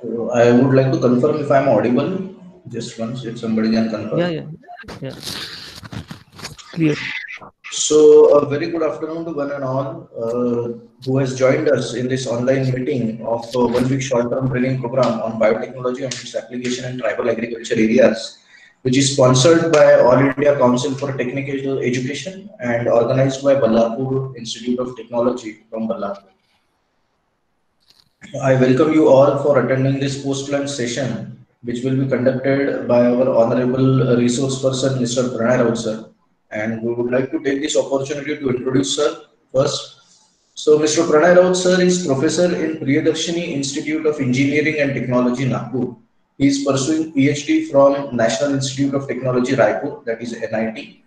So I would like to confirm if I'm audible. Just once, if somebody can confirm. Yeah, yeah, yeah. Clear. So a very good afternoon to one and all uh, who has joined us in this online meeting of uh, one week short-term training program on biotechnology and its application in tribal agriculture areas, which is sponsored by All India Council for Technical Education and organized by Ballarpur Institute of Technology from Ballarpur. I welcome you all for attending this post-lunch session, which will be conducted by our honorable resource person, Mr. Pranay Raut sir. And we would like to take this opportunity to introduce sir first. So Mr. Pranay Raut sir is professor in Priyadarshini Institute of Engineering and Technology, Nagpur. He is pursuing PhD from National Institute of Technology, Raipur, that is NIT.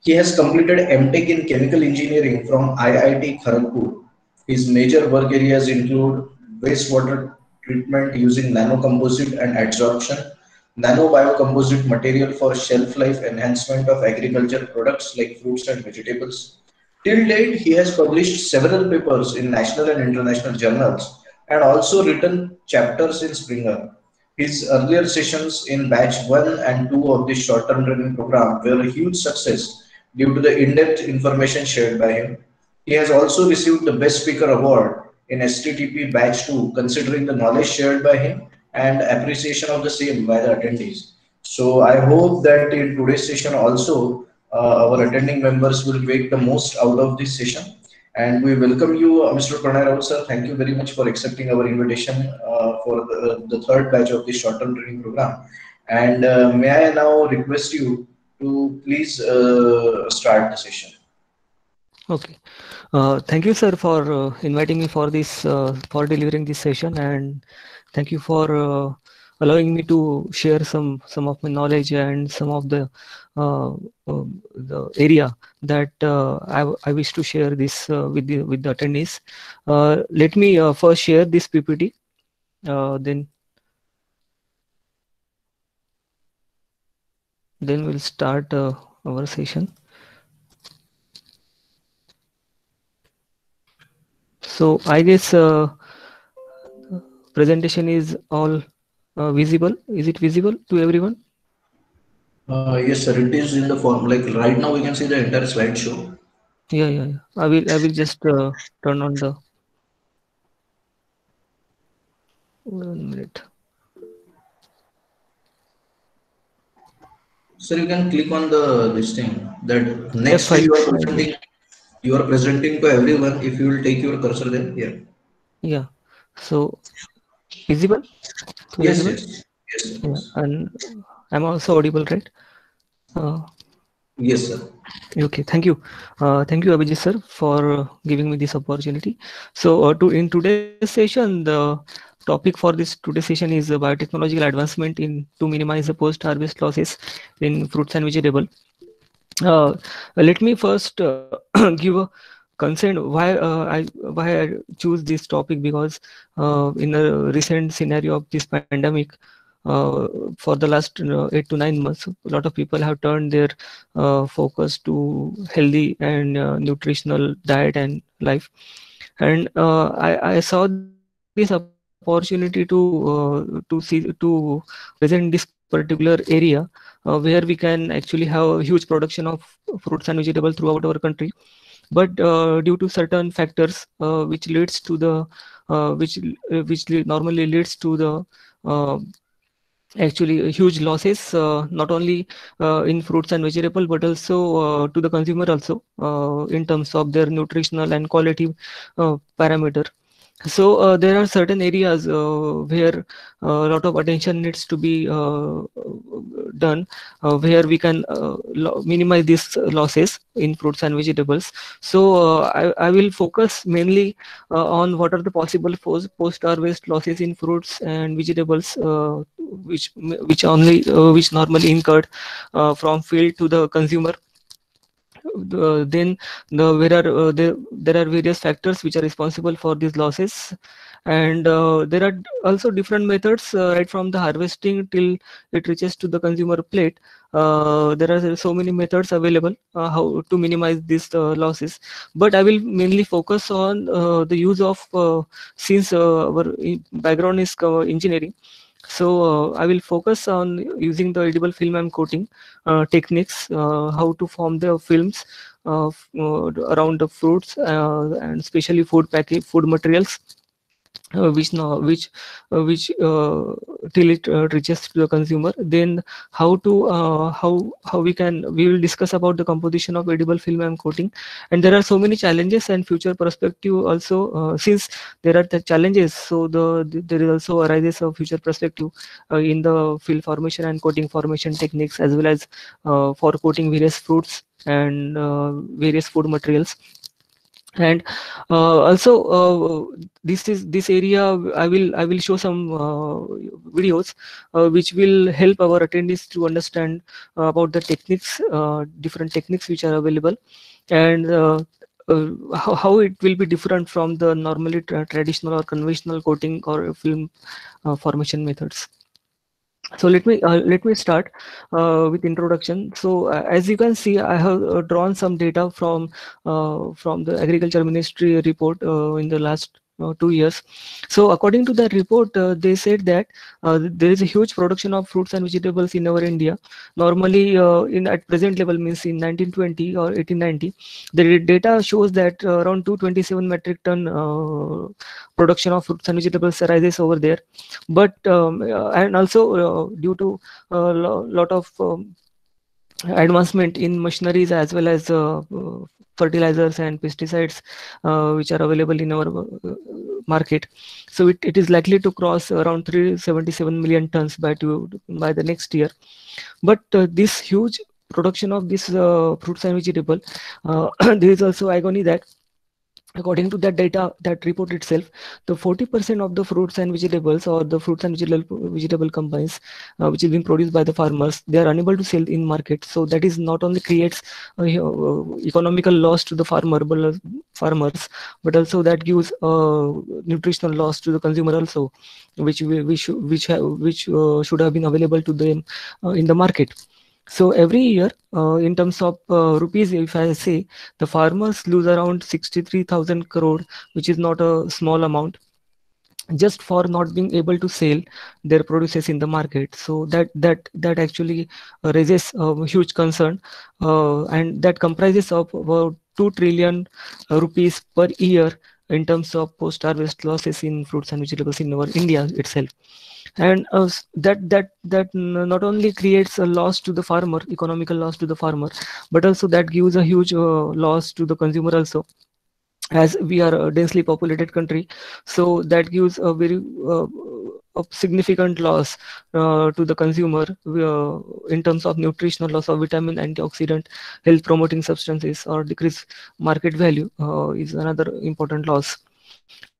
He has completed MTech in Chemical Engineering from IIT Kharagpur. His major work areas include wastewater treatment using nanocomposite and adsorption, nanobiocomposite material for shelf life enhancement of agriculture products like fruits and vegetables. Till date, he has published several papers in national and international journals and also written chapters in Springer. His earlier sessions in batch 1 and 2 of this short-term training program were a huge success due to the in-depth information shared by him. He has also received the Best Speaker Award in STTP batch 2 considering the knowledge shared by him and appreciation of the same by the attendees. So I hope that in today's session also uh, our attending members will make the most out of this session. And we welcome you, uh, Mr. Pranay Raut, sir. Thank you very much for accepting our invitation uh, for the, the, third batch of the short-term training program. And uh, may I now request you to please uh, start the session. Okay. Uh, thank you, sir, for uh, inviting me for this, uh, for delivering this session, and thank you for uh, allowing me to share some some of my knowledge and some of the uh, the area that I, I wish to share this with the with the attendees. let me first share this PPT, then then we'll start our session. So I guess uh, presentation is all uh, visible. Is it visible to everyone? Uh, yes, sir. It is in the form. Like right now, we can see the entire slideshow. Yeah, yeah, yeah. I will. I will just uh, turn on the. One minute. Sir, you can click on the this thing that next yes, you are presenting you are presenting to everyone. If you will take your cursor then here. Yeah. So visible? Yes, visible? yes. Yes. Yeah. and i'm also audible right? Uh, yes sir. Okay thank you. Uh, thank you abhijit sir for giving me this opportunity. So uh, to in today's session the topic for this today's session is biotechnological advancement in to minimize the post harvest losses in fruits and vegetable uh, let me first uh, give a concern why uh, I why I choose this topic because uh, in the recent scenario of this pandemic, uh, for the last uh, eight to nine months, a lot of people have turned their focus to healthy and nutritional diet and life, and I, I saw this opportunity to to see to present this particular area uh, where we can actually have a huge production of fruits and vegetables throughout our country. But uh, due to certain factors uh, which leads to the uh, which uh, which normally leads to the uh, actually huge losses not only in fruits and vegetable but also to the consumer also in terms of their nutritional and quality parameter so uh, there are certain areas uh, where a lot of attention needs to be uh, done uh, where we can uh, minimize these losses in fruits and vegetables. So uh, I, I, will focus mainly on what are the possible post harvest losses in fruits and vegetables which which only which normally incurred from field to the consumer uh, then the, where are uh, there, there are various factors which are responsible for these losses. And uh, there are also different methods uh, right from the harvesting till it reaches to the consumer plate. Uh, there are so many methods available uh, how to minimize these losses. But i will mainly focus on the use of since our background is engineering so uh, I will focus on using the edible film and coating uh, techniques, uh, how to form the films around the fruits and especially food package, food materials uh, which now which uh, which uh, till it uh, reaches to the consumer then how to uh, how how we can we will discuss about the composition of edible film and coating. And there are so many challenges and future perspective also uh, since there are the challenges so the, the, there is also arises a future perspective in the film formation and coating formation techniques as well as for coating various fruits and various food materials and uh, also uh, this is this area i will i will show some uh, videos uh, which will help our attendees to understand uh, about the techniques uh, different techniques which are available. And how, how it will be different from the normally tra traditional or conventional coating or film formation methods so let me uh, let me start uh, with introduction. So uh, as you can see i have uh, drawn some data from uh, from the agriculture ministry report uh, in the last uh, two years. So according to that report, uh, they said that uh, there is a huge production of fruits and vegetables in our India. Normally, uh, in at present level means in 1920 or 1890, the data shows that uh, around 227 metric ton uh, production of fruits and vegetables arises over there. But um, and also due to a lot of um, advancement in machineries as well as uh, fertilizers and pesticides uh, which are available in our uh, market. So it, it is likely to cross around 377 million tons by to by the next year. But uh, this huge production of this uh, fruits and vegetable uh, there is also agony that according to that data that report itself the 40% of the fruits and vegetables or the fruits and vegetable vegetable companies uh, which is being produced by the farmers they are unable to sell in market. So that is not only creates uh, economical loss to the farmer but, farmers but also that gives uh, nutritional loss to the consumer also which we, which which have, which uh, should have been available to them uh, in the market so every year, uh, in terms of uh, rupees, if I say, the farmers lose around 63,000 crore, which is not a small amount just for not being able to sell their produces in the market. So that that that actually raises a huge concern uh, and that comprises of about 2 trillion rupees per year in terms of post harvest losses in fruits and vegetables in our india itself. And uh, that that that not only creates a loss to the farmer economical loss to the farmer but also that gives a huge uh, loss to the consumer also. As we are a densely populated country so that gives a very uh, a significant loss uh, to the consumer uh, in terms of nutritional loss of vitamin antioxidant health promoting substances or decrease market value uh, is another important loss.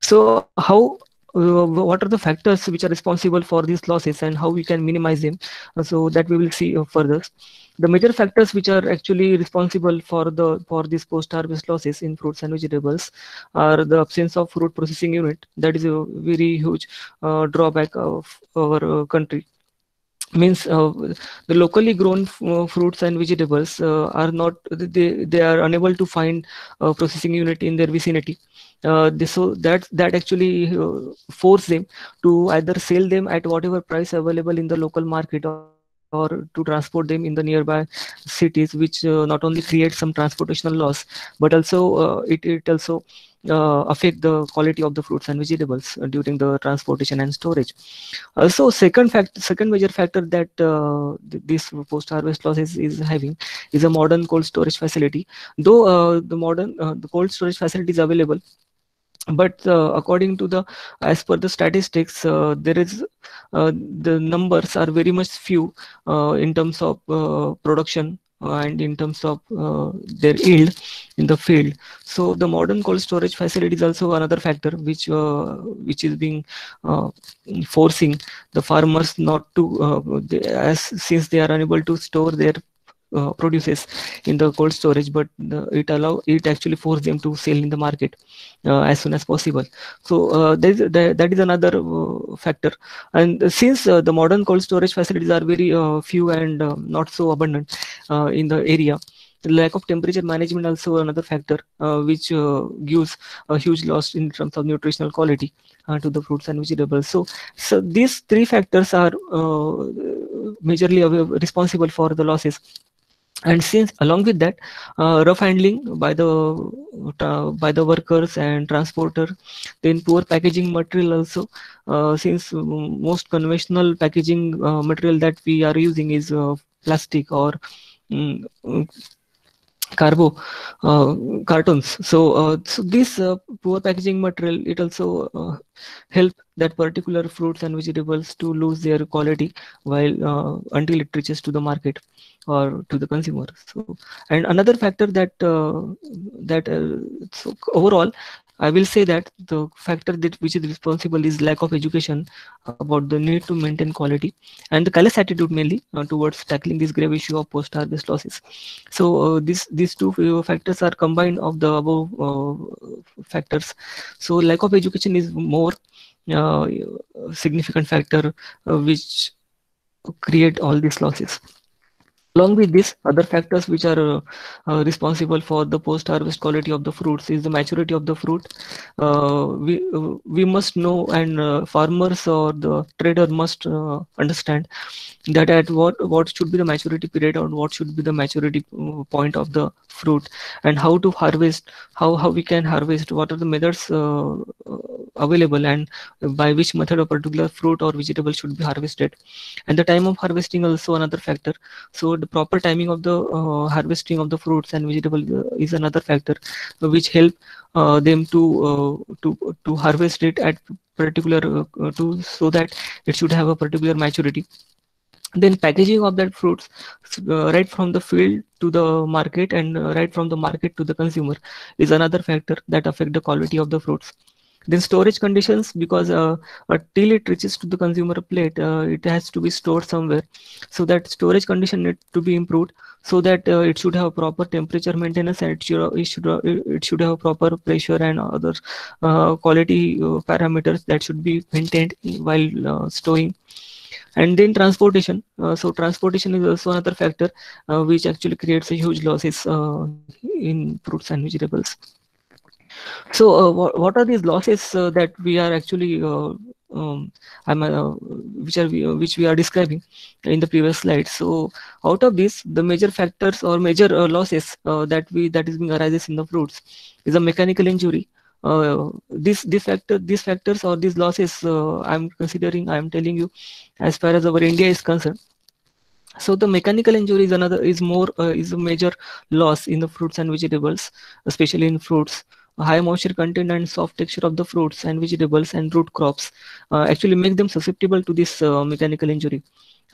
So how uh, what are the factors which are responsible for these losses and how we can minimize them? Uh, so that we will see uh, further the major factors which are actually responsible for the for these post harvest losses in fruits and vegetables are the absence of fruit processing unit. That is a very huge uh, drawback of our uh, country. Means uh, the locally grown uh, fruits and vegetables uh, are not they they are unable to find a processing unit in their vicinity. Uh, this, so that that actually force them to either sell them at whatever price available in the local market or, or to transport them in the nearby cities which uh, not only creates some transportational loss but also it, it also uh, affect the quality of the fruits and vegetables uh, during the transportation and storage. Also, second fact, second major factor that uh, this post-harvest loss is, is having is a modern cold storage facility. Though the modern the cold storage facility is available, but uh, according to the as per the statistics uh, there is uh, the numbers are very much few in terms of production and in terms of uh, their yield in the field. So the modern cold storage facility is also another factor which uh, which is being uh, forcing the farmers not to they, as since they are unable to store their uh, produces in the cold storage, but the, it allow it actually force them to sell in the market uh, as soon as possible. So uh, that, is, that, that is another uh, factor. And since uh, the modern cold storage facilities are very few and not so abundant in the area, the lack of temperature management also another factor which gives a huge loss in terms of nutritional quality to the fruits and vegetables so so these three factors are majorly responsible for the losses and since along with that uh, rough handling by the uh, by the workers and transporter then poor packaging material also uh, since most conventional packaging material that we are using is plastic or um, carbo uh, cartons. So uh, so this uh, poor packaging material it also uh, help that particular fruits and vegetables to lose their quality while uh, until it reaches to the market or to the consumer so and another factor that uh, that so overall I will say that the factor that which is responsible is lack of education about the need to maintain quality and the careless attitude mainly uh, towards tackling this grave issue of post-harvest losses. So uh, this, these two factors are combined of the above uh, factors. So lack of education is more uh, significant factor uh, which create all these losses. Along with this, other factors which are uh, uh, responsible for the post-harvest quality of the fruits is the maturity of the fruit. Uh, we uh, we must know, and farmers or the trader must understand that at what what should be the maturity period or what should be the maturity point of the fruit, and how to harvest, how how we can harvest, what are the methods available, and by which method a particular fruit or vegetable should be harvested, and the time of harvesting also another factor. So the proper timing of the uh, harvesting of the fruits and vegetable uh, is another factor which help uh, them to to to harvest it at particular to so that it should have a particular maturity. Then packaging of that fruits uh, right from the field to the market and uh, right from the market to the consumer is another factor that affect the quality of the fruits then storage conditions because uh, uh, till it reaches to the consumer plate uh, it has to be stored somewhere. So that storage condition need to be improved so that uh, it should have proper temperature maintenance and it should it should, uh, it should have proper pressure and other uh, quality parameters that should be maintained while storing. And then transportation uh, so transportation is also another factor uh, which actually creates a huge losses uh, in fruits and vegetables so uh, what, what are these losses uh, that we are actually uh, um, uh, which are we, which we are describing in the previous slide. So out of this, the major factors or major uh, losses uh, that we that is being arises in the fruits is a mechanical injury. this this factor these factors or these losses I'm considering I'm telling you as far as our India is concerned so the mechanical injury is another is more uh, is a major loss in the fruits and vegetables especially in fruits high moisture content and soft texture of the fruits and vegetables and root crops uh, actually make them susceptible to this uh, mechanical injury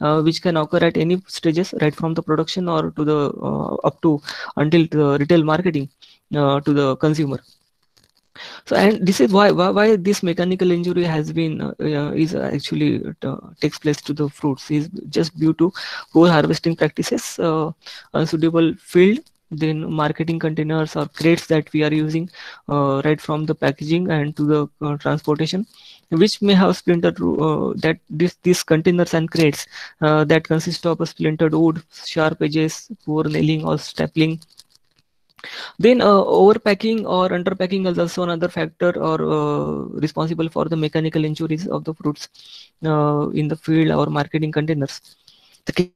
uh, which can occur at any stages right from the production or to the uh, up to until the retail marketing uh, to the consumer. So and this is why why, why this mechanical injury has been uh, is actually takes place to the fruits is just due to poor harvesting practices unsuitable field then marketing containers or crates that we are using uh, right from the packaging and to the uh, transportation which may have splintered uh, that this these containers and crates uh, that consist of a splintered wood sharp edges poor nailing or stapling. Then uh, overpacking or underpacking is also another factor or uh, responsible for the mechanical injuries of the fruits in the field or marketing containers. The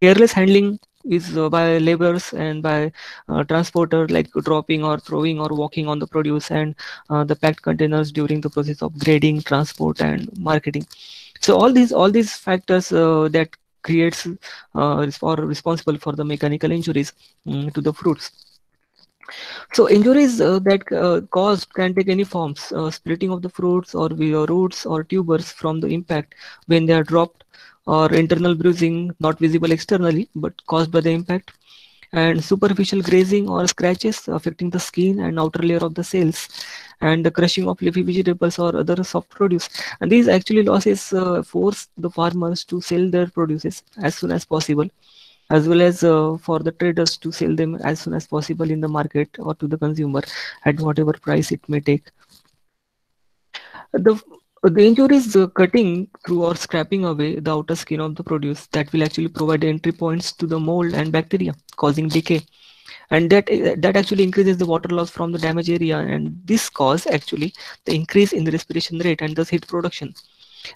careless handling is uh, by laborers and by uh, transporter like dropping or throwing or walking on the produce and uh, the packed containers during the process of grading transport and marketing. So all these all these factors that creates uh, for responsible for the mechanical injuries um, to the fruits. So injuries uh, that uh, caused can take any forms, uh, splitting of the fruits or roots or tubers from the impact when they are dropped or internal bruising not visible externally but caused by the impact and superficial grazing or scratches affecting the skin and outer layer of the cells and the crushing of leafy vegetables or other soft produce and these actually losses uh, force the farmers to sell their produces as soon as possible as well as uh, for the traders to sell them as soon as possible in the market or to the consumer at whatever price it may take. The the injury is uh, cutting through or scraping away the outer skin of the produce that will actually provide entry points to the mold and bacteria causing decay. And that that actually increases the water loss from the damaged area and this cause actually the increase in the respiration rate and thus heat production.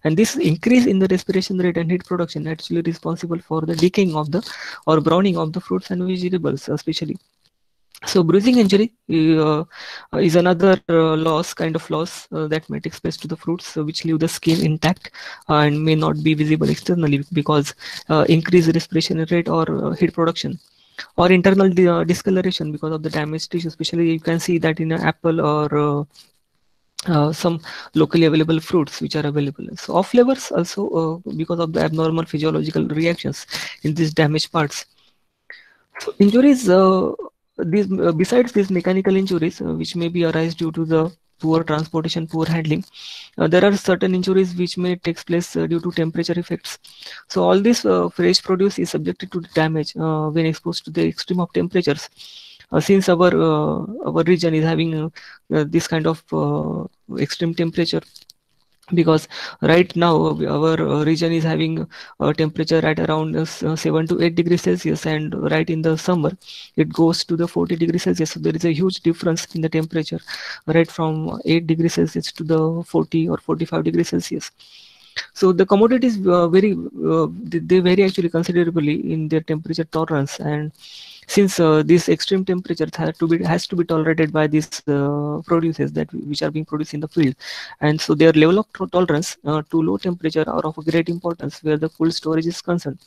And this increase in the respiration rate and heat production actually responsible for the decaying of the or browning of the fruits and vegetables especially so bruising injury uh, is another uh, loss kind of loss uh, that take place to the fruits uh, which leave the skin intact and may not be visible externally because uh, increased respiration rate or uh, heat production or internal discoloration because of the damaged tissue especially you can see that in an apple or uh, some locally available fruits which are available. So off flavors also uh, because of the abnormal physiological reactions in these damaged parts. So injuries, uh, these uh, besides these mechanical injuries uh, which may be arise due to the poor transportation, poor handling, uh, there are certain injuries which may take place due to temperature effects. So all this fresh produce is subjected to damage when exposed to the extreme of temperatures. Uh, since our uh, our region is having uh, this kind of extreme temperature because right now our region is having a temperature at around uh, 7 to 8 degrees celsius and right in the summer it goes to the 40 degrees celsius. So there is a huge difference in the temperature right from 8 degrees celsius to the 40 or 45 degrees celsius. So the commodities uh, very uh, they vary actually considerably in their temperature tolerance and since uh, these extreme temperature have to be has to be tolerated by these uh, produces that which are being produced in the field and so their level of tolerance uh, to low temperature are of great importance where the cold storage is concerned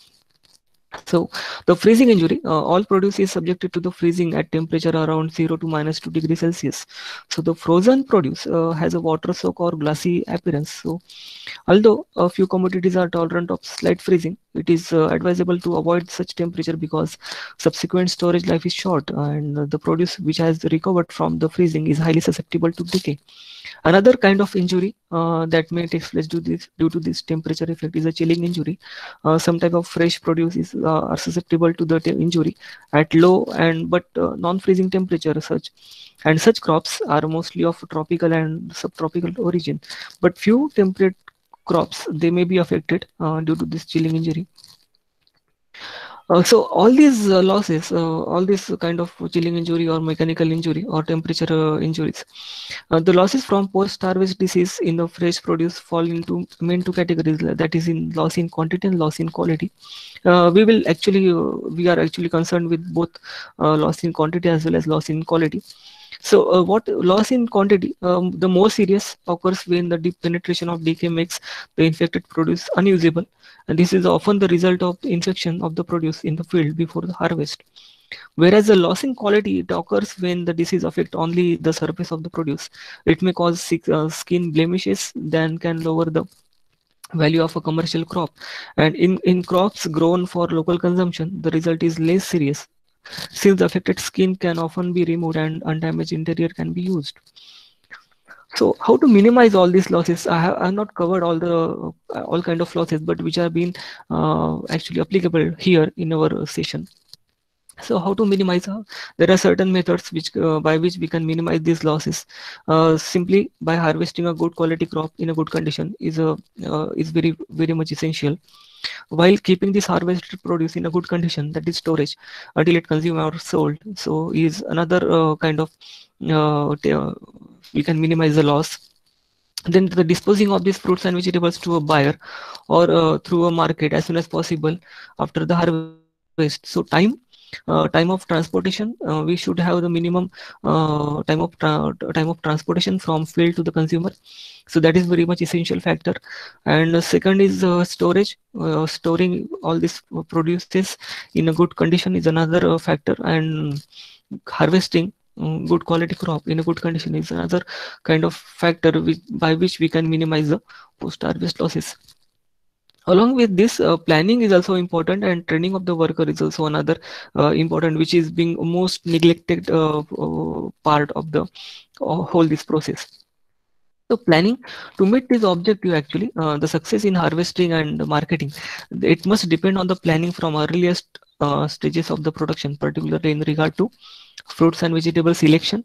so the freezing injury, uh, all produce is subjected to the freezing at temperature around 0 to minus 2 degrees Celsius. So the frozen produce uh, has a water soak or glassy appearance. So although a few commodities are tolerant of slight freezing, it is uh, advisable to avoid such temperature because subsequent storage life is short and the produce which has recovered from the freezing is highly susceptible to decay. Another kind of injury uh, that may take place due, this, due to this temperature effect is a chilling injury. Uh, some type of fresh produce is, uh, are susceptible to the injury at low and but uh, non-freezing temperature such. And such crops are mostly of tropical and subtropical origin. But few temperate crops, they may be affected uh, due to this chilling injury. Uh, so all these uh, losses, uh, all this kind of chilling injury or mechanical injury or temperature uh, injuries, uh, the losses from post-harvest disease in the fresh produce fall into main two categories. That is in loss in quantity and loss in quality. we will actually, we are actually concerned with both loss in quantity as well as loss in quality. So uh, what loss in quantity, um, the more serious occurs when the deep penetration of decay makes the infected produce unusable. And this is often the result of infection of the produce in the field before the harvest. Whereas the loss in quality, it occurs when the disease affect only the surface of the produce. It may cause uh, skin blemishes, then can lower the value of a commercial crop and in in crops grown for local consumption the result is less serious since affected skin can often be removed and undamaged interior can be used. So how to minimize all these losses? I have, I have not covered all the uh, all kind of losses, but which have been uh, actually applicable here in our session. So how to minimize? Uh, there are certain methods which uh, by which we can minimize these losses. Uh, simply by harvesting a good quality crop in a good condition is a is very very much essential while keeping this harvested produce in a good condition that is storage until it consumed or sold. So is another uh, kind of uh, uh, we can minimize the loss. Then the disposing of these fruits and vegetables to a buyer or uh, through a market as soon as possible after the harvest. So time time of transportation uh, we should have the minimum uh, time of time of transportation from field to the consumer. So that is very much essential factor. And second is uh, storage. Uh, storing all these produces in a good condition is another uh, factor. And harvesting um, good quality crop in a good condition is another kind of factor which, by which we can minimize the post harvest losses along with this uh, planning is also important and training of the worker is also another uh, important which is being most neglected uh, uh part of the uh, whole this process. So planning to meet this objective actually uh, the success in harvesting and marketing it must depend on the planning from earliest stages of the production, particularly in regard to fruits and vegetable selection,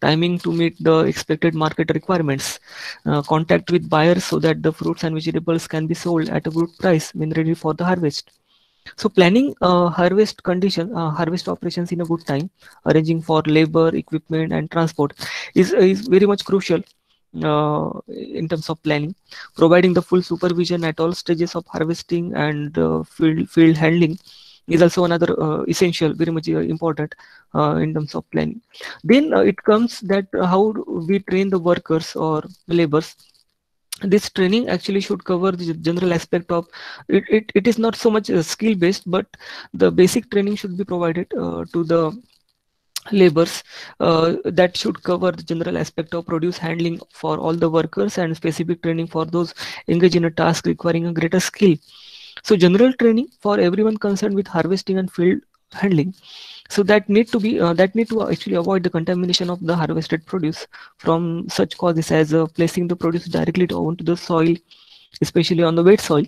timing to meet the expected market requirements, uh, contact with buyers so that the fruits and vegetables can be sold at a good price when ready for the harvest. So planning uh, harvest condition, uh, harvest operations in a good time, arranging for labor, equipment, and transport is, is very much crucial uh, in terms of planning. Providing the full supervision at all stages of harvesting and uh, field field handling is also another uh, essential, very much uh, important in terms of planning. Then it comes that how we train the workers or laborers this training actually should cover the general aspect of it it, it is not so much uh, skill based but the basic training should be provided uh, to the labors uh, that should cover the general aspect of produce handling for all the workers and specific training for those engaged in a task requiring a greater skill so general training for everyone concerned with harvesting and field handling. So that need to be uh, that need to actually avoid the contamination of the harvested produce from such causes as uh, placing the produce directly onto the soil especially on the wet soil.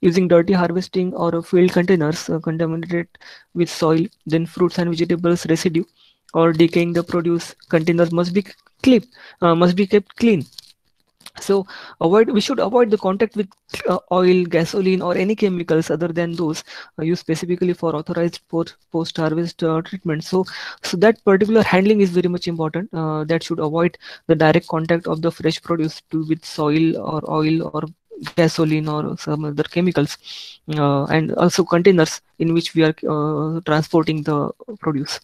Using dirty harvesting or field containers uh, contaminated with soil then fruits and vegetables residue or decaying the produce containers must be kept uh, must be kept clean so avoid we should avoid the contact with uh, oil gasoline or any chemicals other than those uh, used specifically for authorized post harvest uh, treatment. So so that particular handling is very much important. Uh, that should avoid the direct contact of the fresh produce to with soil or oil or gasoline or some other chemicals uh, and also containers in which we are uh, transporting the produce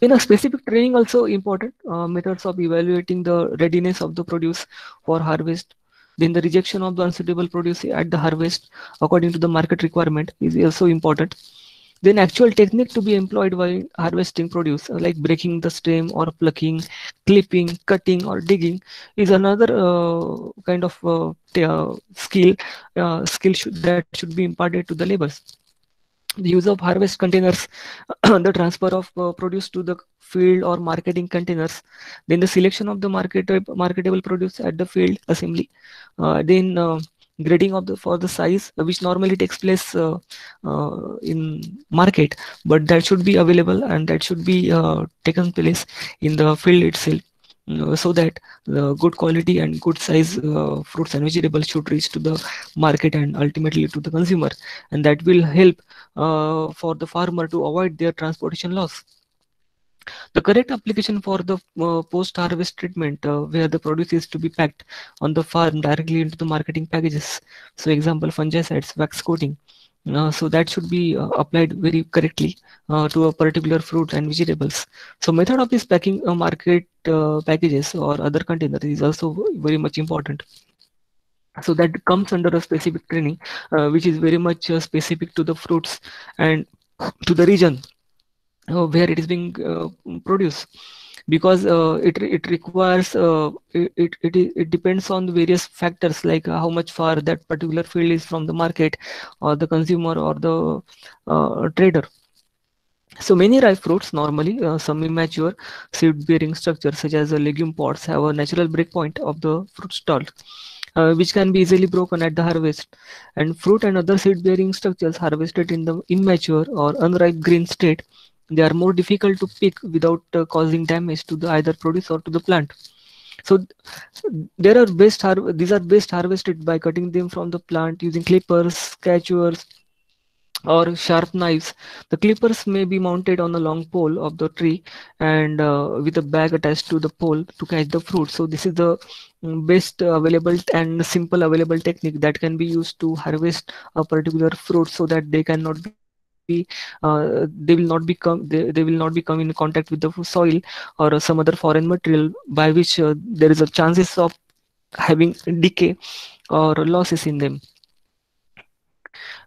in a specific training also important uh, methods of evaluating the readiness of the produce for harvest. Then the rejection of the unsuitable produce at the harvest according to the market requirement is also important. Then actual technique to be employed while harvesting produce uh, like breaking the stem or plucking, clipping, cutting or digging is another uh, kind of uh, uh skill uh, skill should, that should be imparted to the laborers the use of harvest containers, the transfer of uh, produce to the field or marketing containers, then the selection of the market marketable produce at the field assembly, uh, then uh, grading of the for the size uh, which normally takes place uh, uh, in market, but that should be available and that should be taken place in the field itself. Uh, so that the good quality and good size uh, fruits and vegetables should reach to the market and ultimately to the consumer. And that will help uh, for the farmer to avoid their transportation loss. The correct application for the uh, post-harvest treatment uh, where the produce is to be packed on the farm directly into the marketing packages. So example fungicides wax coating uh, so that should be uh, applied very correctly uh, to a particular fruit and vegetables. So method of this packing uh, market uh, packages or other containers is also very much important. So that comes under a specific training, which is very much specific to the fruits and to the region where it is being produced because uh, it it requires uh, it, it it depends on the various factors like how much far that particular field is from the market or the consumer or the uh, trader. So many ripe fruits normally uh, some immature seed bearing structures such as the legume pods have a natural breakpoint of the fruit stalk uh, which can be easily broken at the harvest. And fruit and other seed bearing structures harvested in the immature or unripe green state they are more difficult to pick without uh, causing damage to the either produce or to the plant. So there are best these are best harvested by cutting them from the plant using clippers skewers or sharp knives. The clippers may be mounted on a long pole of the tree and uh, with a bag attached to the pole to catch the fruit. So this is the mm, best available and simple available technique that can be used to harvest a particular fruit so that they cannot be uh, they will not become they, they will not become in contact with the soil or some other foreign material by which uh, there is a chances of having decay or losses in them.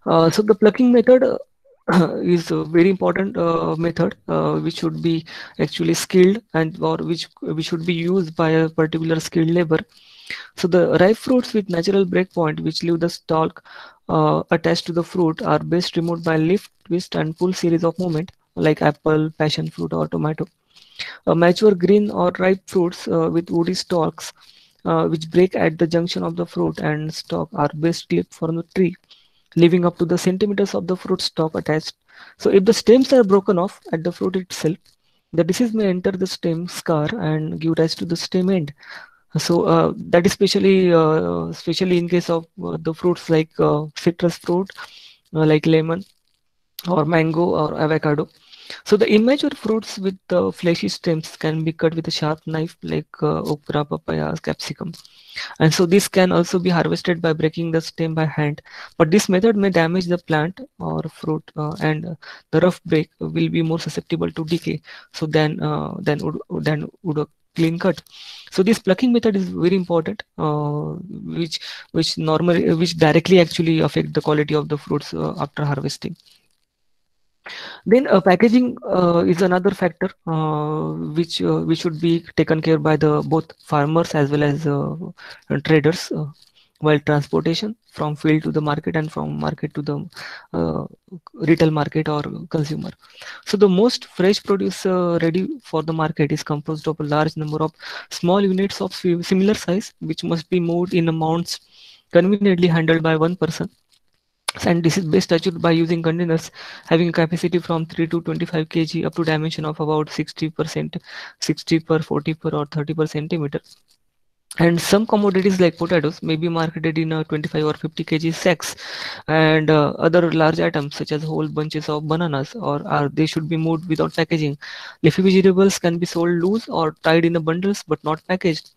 Uh, so the plucking method uh, is a very important uh, method uh, which should be actually skilled and or which which should be used by a particular skilled labor so the ripe fruits with natural breakpoint which leave the stalk uh, attached to the fruit are best removed by lift, twist, and pull series of movement like apple, passion fruit, or tomato. Uh, mature green or ripe fruits uh, with woody stalks uh, which break at the junction of the fruit and stalk are best clipped from the tree. leaving up to the centimeters of the fruit stalk attached. So if the stems are broken off at the fruit itself, the disease may enter the stem scar and give rise to the stem end. So uh, that is especially uh, especially in case of uh, the fruits like uh, citrus fruit, uh, like lemon or mango or avocado. So the immature fruits with the fleshy stems can be cut with a sharp knife like uh, okra, papaya, capsicum. And so this can also be harvested by breaking the stem by hand. But this method may damage the plant or fruit and the rough break will be more susceptible to decay. So then, uh, then would, then would a clean cut. So this plucking method is very important, uh, which which normally which directly actually affect the quality of the fruits uh, after harvesting. Then uh, packaging uh, is another factor uh, which uh, which should be taken care by the both farmers as well as traders while transportation from field to the market and from market to the uh, retail market or consumer. So the most fresh produce uh, ready for the market is composed of a large number of small units of similar size which must be moved in amounts conveniently handled by one person and this is best achieved by using containers having a capacity from 3 to 25 kg up to dimension of about 60 percent 60 per 40 per or 30 per centimeter and some commodities like potatoes may be marketed in a 25 or 50 kg sacks. And uh, other large items such as whole bunches of bananas or are they should be moved without packaging. Leafy vegetables can be sold loose or tied in the bundles but not packaged.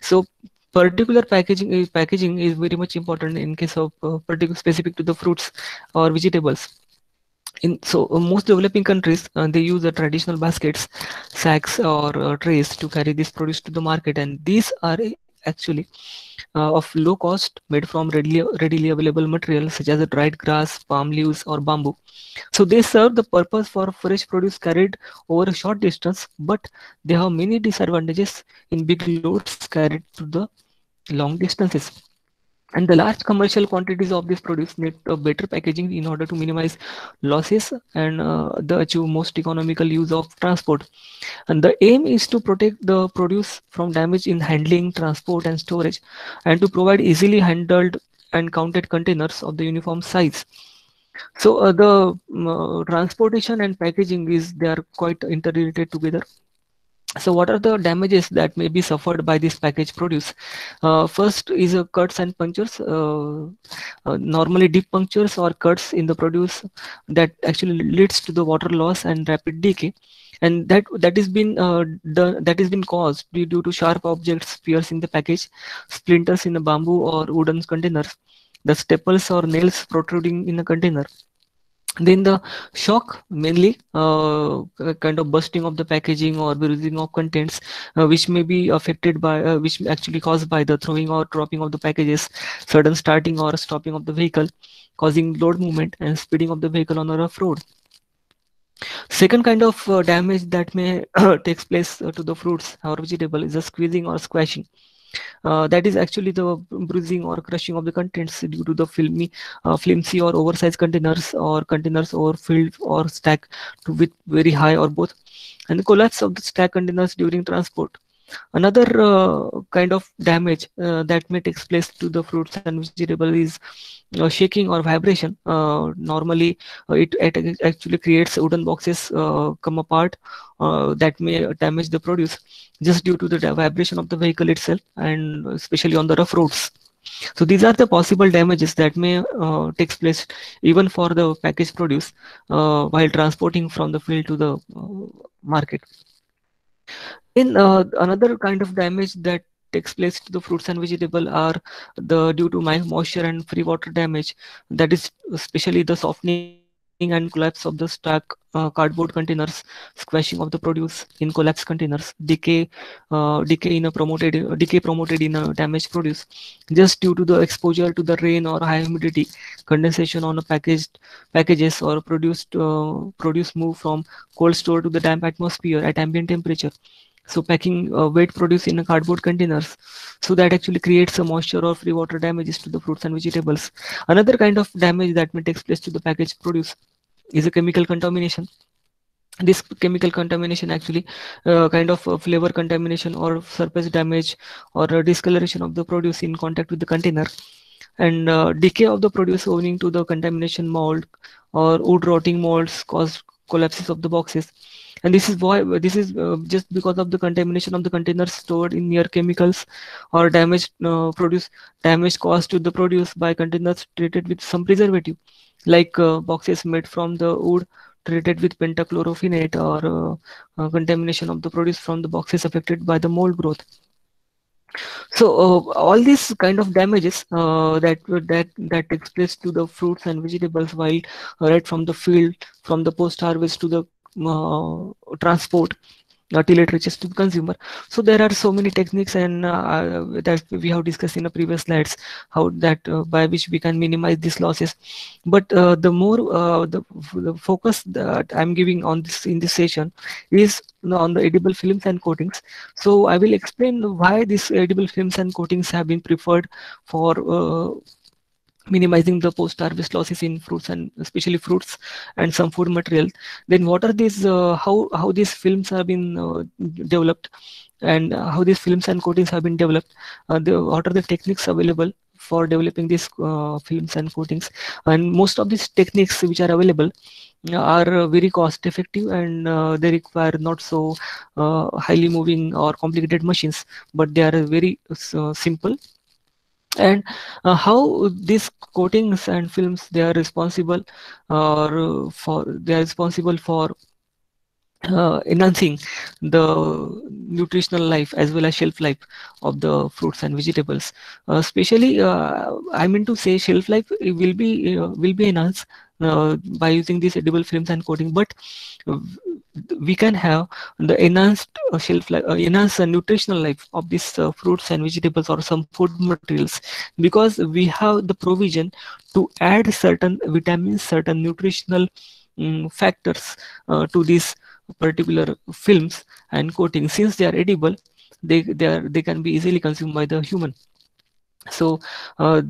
So particular packaging is packaging is very much important in case of uh, particular specific to the fruits or vegetables in so uh, most developing countries uh, they use the traditional baskets sacks or uh, trays to carry this produce to the market and these are actually uh, of low cost made from readily readily available materials such as dried grass palm leaves or bamboo. So they serve the purpose for fresh produce carried over a short distance but they have many disadvantages in big loads carried to the long distances and the large commercial quantities of this produce need a better packaging in order to minimize losses and uh, the achieve most economical use of transport. And the aim is to protect the produce from damage in handling transport and storage and to provide easily handled and counted containers of the uniform size. So uh, the uh, transportation and packaging is they are quite interrelated together so what are the damages that may be suffered by this package produce? Uh, first is uh, cuts and punctures. Uh, uh, normally deep punctures or cuts in the produce that actually leads to the water loss and rapid decay. And that that has been uh, done that has been caused due, due to sharp objects piercing the package splinters in a bamboo or wooden containers. The staples or nails protruding in a container then the shock mainly uh, kind of busting of the packaging or bruising of contents uh, which may be affected by uh, which actually caused by the throwing or dropping of the packages sudden starting or stopping of the vehicle causing load movement and speeding of the vehicle on a rough road. Second kind of uh, damage that may takes place uh, to the fruits or vegetable is a squeezing or squashing uh, that is actually the bruising or crushing of the contents due to the filmy, uh, flimsy or oversized containers or containers overfilled or stacked with very high or both, and the collapse of the stack containers during transport. Another uh, kind of damage uh, that may take place to the fruits and vegetables is uh, shaking or vibration. Normally, it, it, actually creates wooden boxes come apart that may damage the produce just due to the vibration of the vehicle itself and especially on the rough roads. So these are the possible damages that may uh, take place even for the packaged produce uh, while transporting from the field to the uh, market. In uh, another kind of damage that takes place to the fruits and vegetable are the due to moisture and free water damage. That is especially the softening and collapse of the stack uh, cardboard containers, squashing of the produce in collapsed containers, decay, uh, decay in a promoted, decay promoted in a damaged produce, just due to the exposure to the rain or high humidity, condensation on a packaged packages or produced uh, produce move from cold store to the damp atmosphere at ambient temperature so packing uh, wet produce in a cardboard containers. So that actually creates a moisture or free water damages to the fruits and vegetables. Another kind of damage that may take place to the packaged produce is a chemical contamination. This chemical contamination actually uh, kind of flavor contamination or surface damage or discoloration of the produce in contact with the container. And uh, decay of the produce owing to the contamination mold or wood rotting molds cause collapses of the boxes and this is why this is uh, just because of the contamination of the containers stored in near chemicals or damaged uh, produce damage caused to the produce by containers treated with some preservative like uh, boxes made from the wood treated with pentachlorophenate or uh, uh, contamination of the produce from the boxes affected by the mold growth. So uh, all these kind of damages uh, that that that takes place to the fruits and vegetables while uh, right from the field from the post harvest to the transport till it reaches to the consumer. So there are so many techniques and uh, that we have discussed in the previous slides how that uh, by which we can minimize these losses. But uh, the more uh, the, the focus that i'm giving on this in this session is on the edible films and coatings. So i will explain why these edible films and coatings have been preferred for uh, minimizing the post-harvest losses in fruits and especially fruits and some food material. Then what are these uh, how how these films have been uh, developed and how these films and coatings have been developed? Uh, the, what are the techniques available for developing these uh, films and coatings? And most of these techniques which are available are very cost effective and uh, they require not so uh, highly moving or complicated machines but they are very simple and uh, how these coatings and films they are responsible or uh, for they are responsible for uh, enhancing the nutritional life as well as shelf life of the fruits and vegetables. Uh, especially uh, i mean to say shelf life will be uh, will be enhanced by using these edible films and coating but we can have the enhanced uh, shelf life, uh, enhanced uh, nutritional life of these uh, fruits and vegetables or some food materials because we have the provision to add certain vitamins, certain nutritional um, factors uh, to these particular films and coatings. Since they are edible, they they are they can be easily consumed by the human. So. Uh,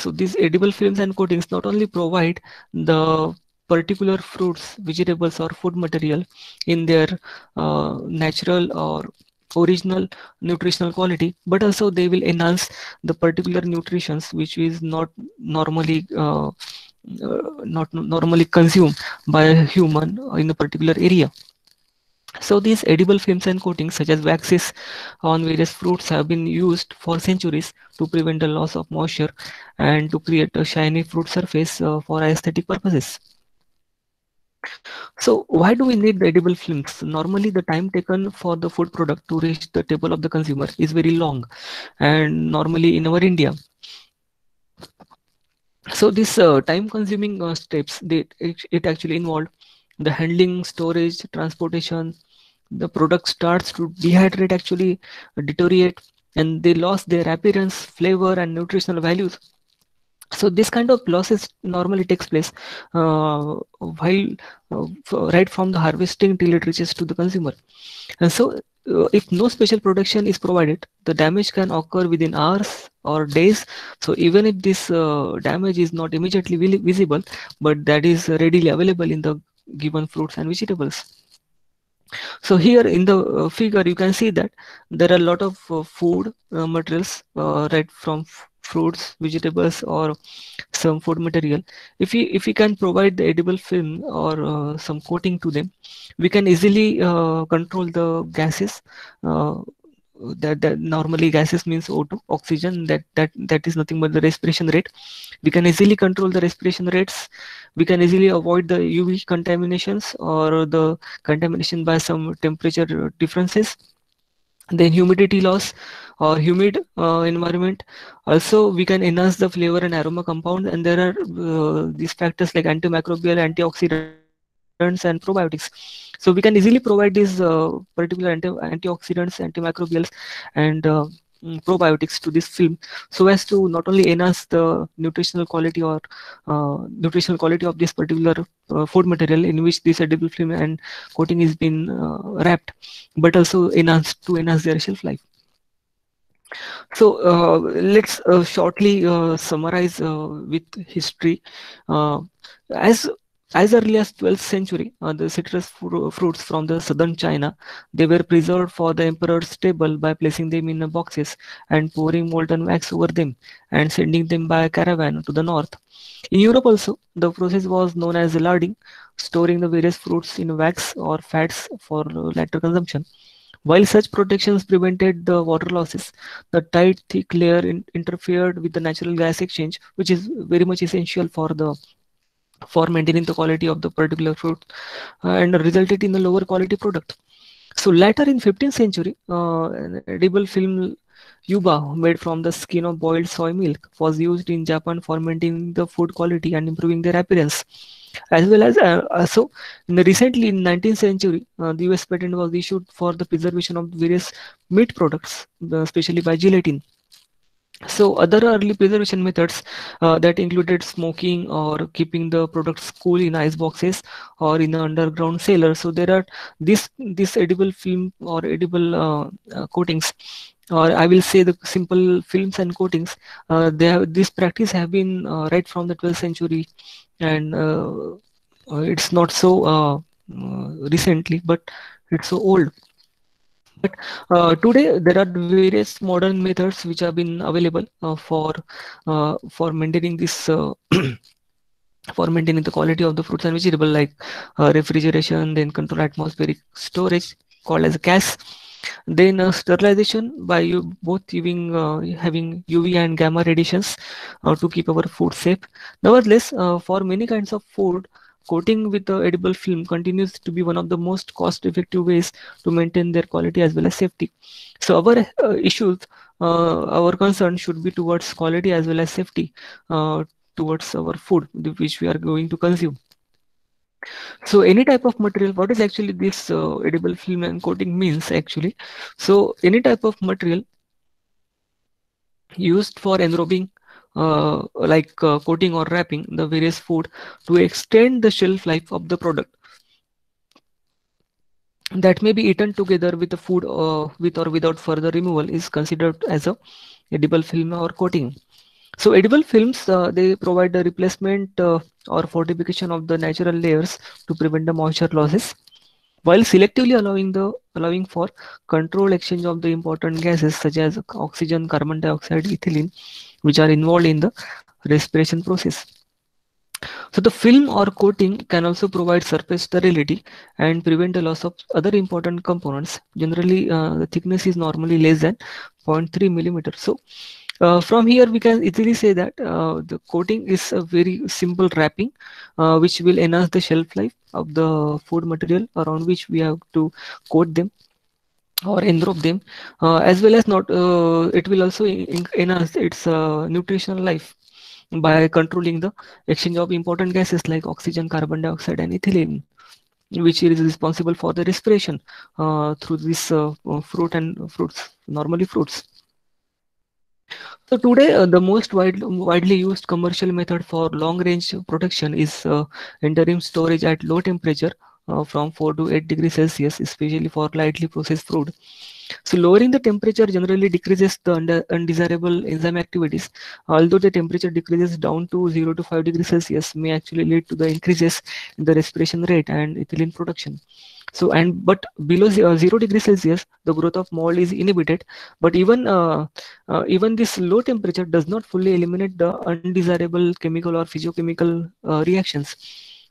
so these edible films and coatings not only provide the particular fruits, vegetables, or food material in their uh, natural or original nutritional quality, but also they will enhance the particular nutritions which is not normally uh, uh, not normally consumed by a human in a particular area. So these edible films and coatings such as waxes on various fruits have been used for centuries to prevent the loss of moisture and to create a shiny fruit surface uh, for aesthetic purposes. So why do we need the edible films? Normally the time taken for the food product to reach the table of the consumer is very long and normally in our India. So this uh, time consuming uh, steps, they, it, it actually involved the handling, storage, transportation, the product starts to dehydrate actually, deteriorate and they lost their appearance, flavor and nutritional values. So this kind of losses normally takes place uh, while uh, right from the harvesting till it reaches to the consumer. And so uh, if no special protection is provided the damage can occur within hours or days. So even if this uh, damage is not immediately visible but that is readily available in the given fruits and vegetables so here in the uh, figure you can see that there are a lot of uh, food materials right from fruits, vegetables, or some food material. If we if we can provide the edible film or uh, some coating to them, we can easily uh, control the gases. That, that normally gases means O2 oxygen that that that is nothing but the respiration rate. We can easily control the respiration rates. We can easily avoid the uv contaminations or the contamination by some temperature differences. Then humidity loss or humid uh, environment. Also we can enhance the flavor and aroma compound and there are uh, these factors like antimicrobial antioxidants and probiotics so we can easily provide these uh, particular anti antioxidants antimicrobials and uh, mm, probiotics to this film so as to not only enhance the nutritional quality or uh, nutritional quality of this particular uh, food material in which this edible film and coating is been uh, wrapped but also enhance to enhance their shelf life so uh, let's shortly summarize with history. As as early as 12th century, uh, the citrus fru fruits from the southern China, they were preserved for the emperor's table by placing them in boxes and pouring molten wax over them and sending them by caravan to the north. In Europe also, the process was known as larding, storing the various fruits in wax or fats for later consumption. While such protections prevented the water losses, the tight, thick layer in interfered with the natural gas exchange, which is very much essential for the for maintaining the quality of the particular fruit uh, and resulted in a lower quality product. So later in 15th century, uh, edible film yuba made from the skin of boiled soy milk was used in Japan for maintaining the food quality and improving their appearance. As well as uh, also in the recently in 19th century, uh, the US patent was issued for the preservation of various meat products, uh, especially by gelatin. So other early preservation methods uh, that included smoking or keeping the products cool in ice boxes or in an underground cellar. So there are this this edible film or edible uh, uh, coatings or I will say the simple films and coatings. Uh, they have, this practice have been uh, right from the 12th century and uh, it's not so recently, but it's so old. But uh, today there are various modern methods which have been available uh, for uh, for maintaining this for maintaining the quality of the fruits and vegetables like refrigeration, then control atmospheric storage called as a CAS then uh, sterilization by you both using uh, having uv and gamma radiations uh, to keep our food safe. Nevertheless for many kinds of food coating with the edible film continues to be one of the most cost effective ways to maintain their quality as well as safety. So our uh, issues uh, our concern should be towards quality as well as safety uh, towards our food which we are going to consume. So any type of material what is actually this uh, edible film and coating means actually? So any type of material used for enrobing uh, like uh, coating or wrapping the various food to extend the shelf life of the product. That may be eaten together with the food uh, with or without further removal is considered as a edible film or coating. So edible films uh, they provide a replacement uh, or fortification of the natural layers to prevent the moisture losses while selectively allowing the allowing for controlled exchange of the important gases such as oxygen carbon dioxide ethylene which are involved in the respiration process. So the film or coating can also provide surface sterility and prevent the loss of other important components. Generally, uh, the thickness is normally less than 0.3 millimeter. So uh, from here, we can easily say that uh, the coating is a very simple wrapping, uh, which will enhance the shelf life of the food material around which we have to coat them or enrobe them uh, as well as not uh, it will also enhance its uh, nutritional life by controlling the exchange of important gases like oxygen carbon dioxide and ethylene which is responsible for the respiration uh, through this uh, fruit and fruits normally fruits. So today uh, the most wide, widely used commercial method for long range protection is interim storage at low temperature uh, from 4 to 8 degrees Celsius, especially for lightly processed food. So lowering the temperature generally decreases the undesirable enzyme activities. Although the temperature decreases down to 0 to 5 degrees Celsius may actually lead to the increases in the respiration rate and ethylene production. So and but below uh, 0 degrees Celsius, the growth of mold is inhibited. But even uh, uh, even this low temperature does not fully eliminate the undesirable chemical or physiochemical uh, reactions.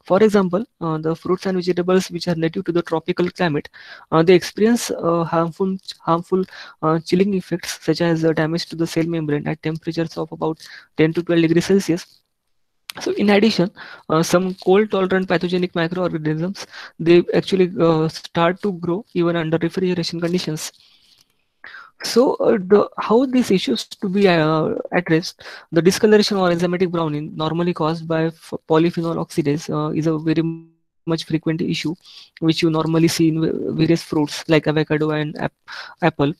For example, uh, the fruits and vegetables which are native to the tropical climate, uh, they experience uh, harmful harmful uh, chilling effects such as damage to the cell membrane at temperatures of about 10 to 12 degrees Celsius. So in addition, uh, some cold tolerant pathogenic microorganisms, they actually uh, start to grow even under refrigeration conditions. So uh, the how these issues to be uh, addressed, the discoloration or enzymatic browning normally caused by polyphenol oxidase uh, is a very much frequent issue, which you normally see in various fruits like avocado and ap apple.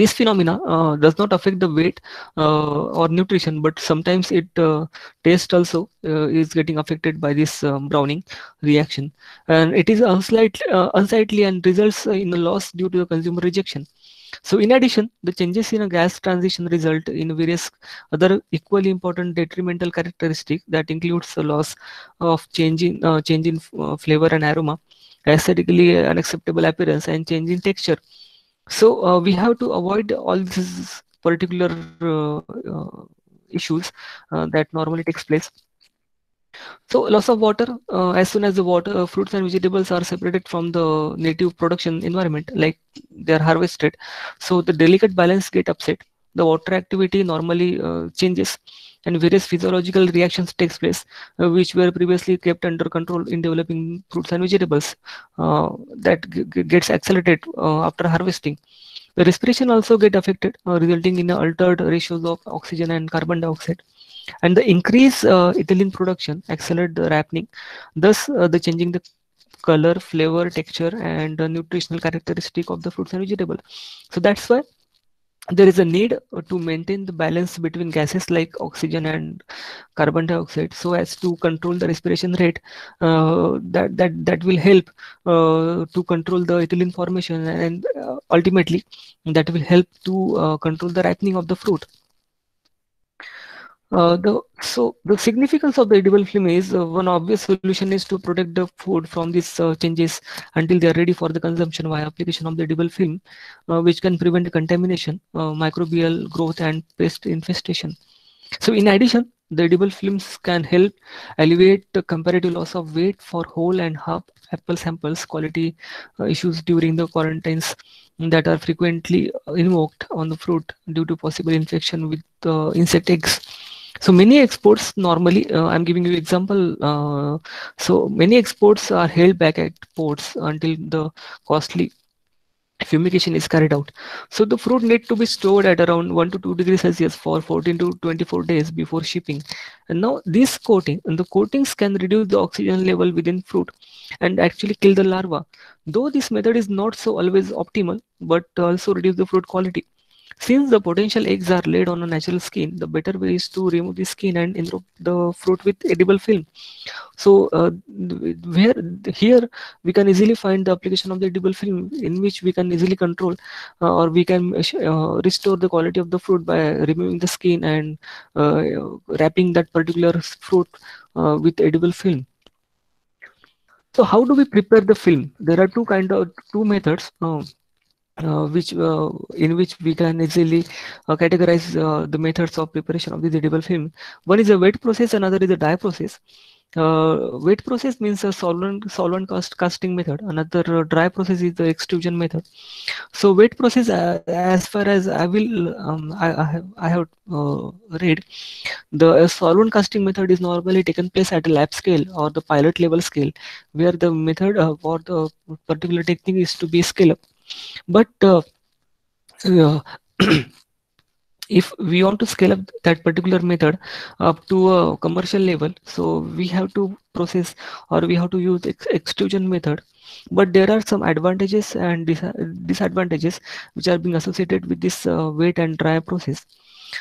this phenomena uh, does not affect the weight uh, or nutrition but sometimes it uh, taste also is getting affected by this um, browning reaction. And it is unsightly, unsightly and results in a loss due to the consumer rejection so in addition the changes in a gas transition result in various other equally important detrimental characteristics that includes the loss of change in uh, change in flavor and aroma aesthetically unacceptable appearance and change in texture so uh, we have to avoid all these particular uh, uh, issues uh, that normally takes place. So loss of water, uh, as soon as the water, fruits and vegetables are separated from the native production environment, like they are harvested, so the delicate balance get upset. The water activity normally changes and various physiological reactions takes place uh, which were previously kept under control in developing fruits and vegetables uh, that gets accelerated uh, after harvesting the respiration also get affected uh, resulting in altered ratios of oxygen and carbon dioxide and the increased uh, ethylene production accelerate the ripening thus uh, the changing the color flavor texture and nutritional characteristic of the fruits and vegetables. So that's why there is a need to maintain the balance between gases like oxygen and carbon dioxide so as to control the respiration rate uh, that that that will help uh, to control the ethylene formation and uh, ultimately that will help to uh, control the ripening of the fruit uh, the so the significance of the edible film is uh, one obvious solution is to protect the food from these uh, changes until they are ready for the consumption via application of the edible film, uh, which can prevent contamination, uh, microbial growth, and pest infestation. So, in addition, the edible films can help alleviate the comparative loss of weight for whole and half apple samples quality issues during the quarantines that are frequently invoked on the fruit due to possible infection with insect eggs so many exports normally, uh, I'm giving you example. Uh, so many exports are held back at ports until the costly fumigation is carried out. So the fruit need to be stored at around 1 to 2 degrees Celsius for 14 to 24 days before shipping. And now this coating, and the coatings can reduce the oxygen level within fruit and actually kill the larva. Though this method is not so always optimal, but also reduce the fruit quality. Since the potential eggs are laid on a natural skin, the better way is to remove the skin and envelop the fruit with edible film. So uh, where here we can easily find the application of the edible film in which we can easily control uh, or we can uh, restore the quality of the fruit by removing the skin and uh, wrapping that particular fruit uh, with edible film. So how do we prepare the film? There are two kind of two methods. Uh, uh, which uh, in which we can easily uh, categorize uh, the methods of preparation of the edible film. One is a wet process, another is a dry process. Uh, wet process means a solvent solvent cast, casting method. Another dry process is the extrusion method. So wet process, uh, as far as I will, um, I, I, have, I have read, the solvent casting method is normally taken place at a lab scale or the pilot level scale, where the method or the particular technique is to be scaled up but uh, uh, if we want to scale up that particular method up to a commercial level so we have to process or we have to use ex extrusion method. But there are some advantages and dis disadvantages which are being associated with this uh, wet and dry process.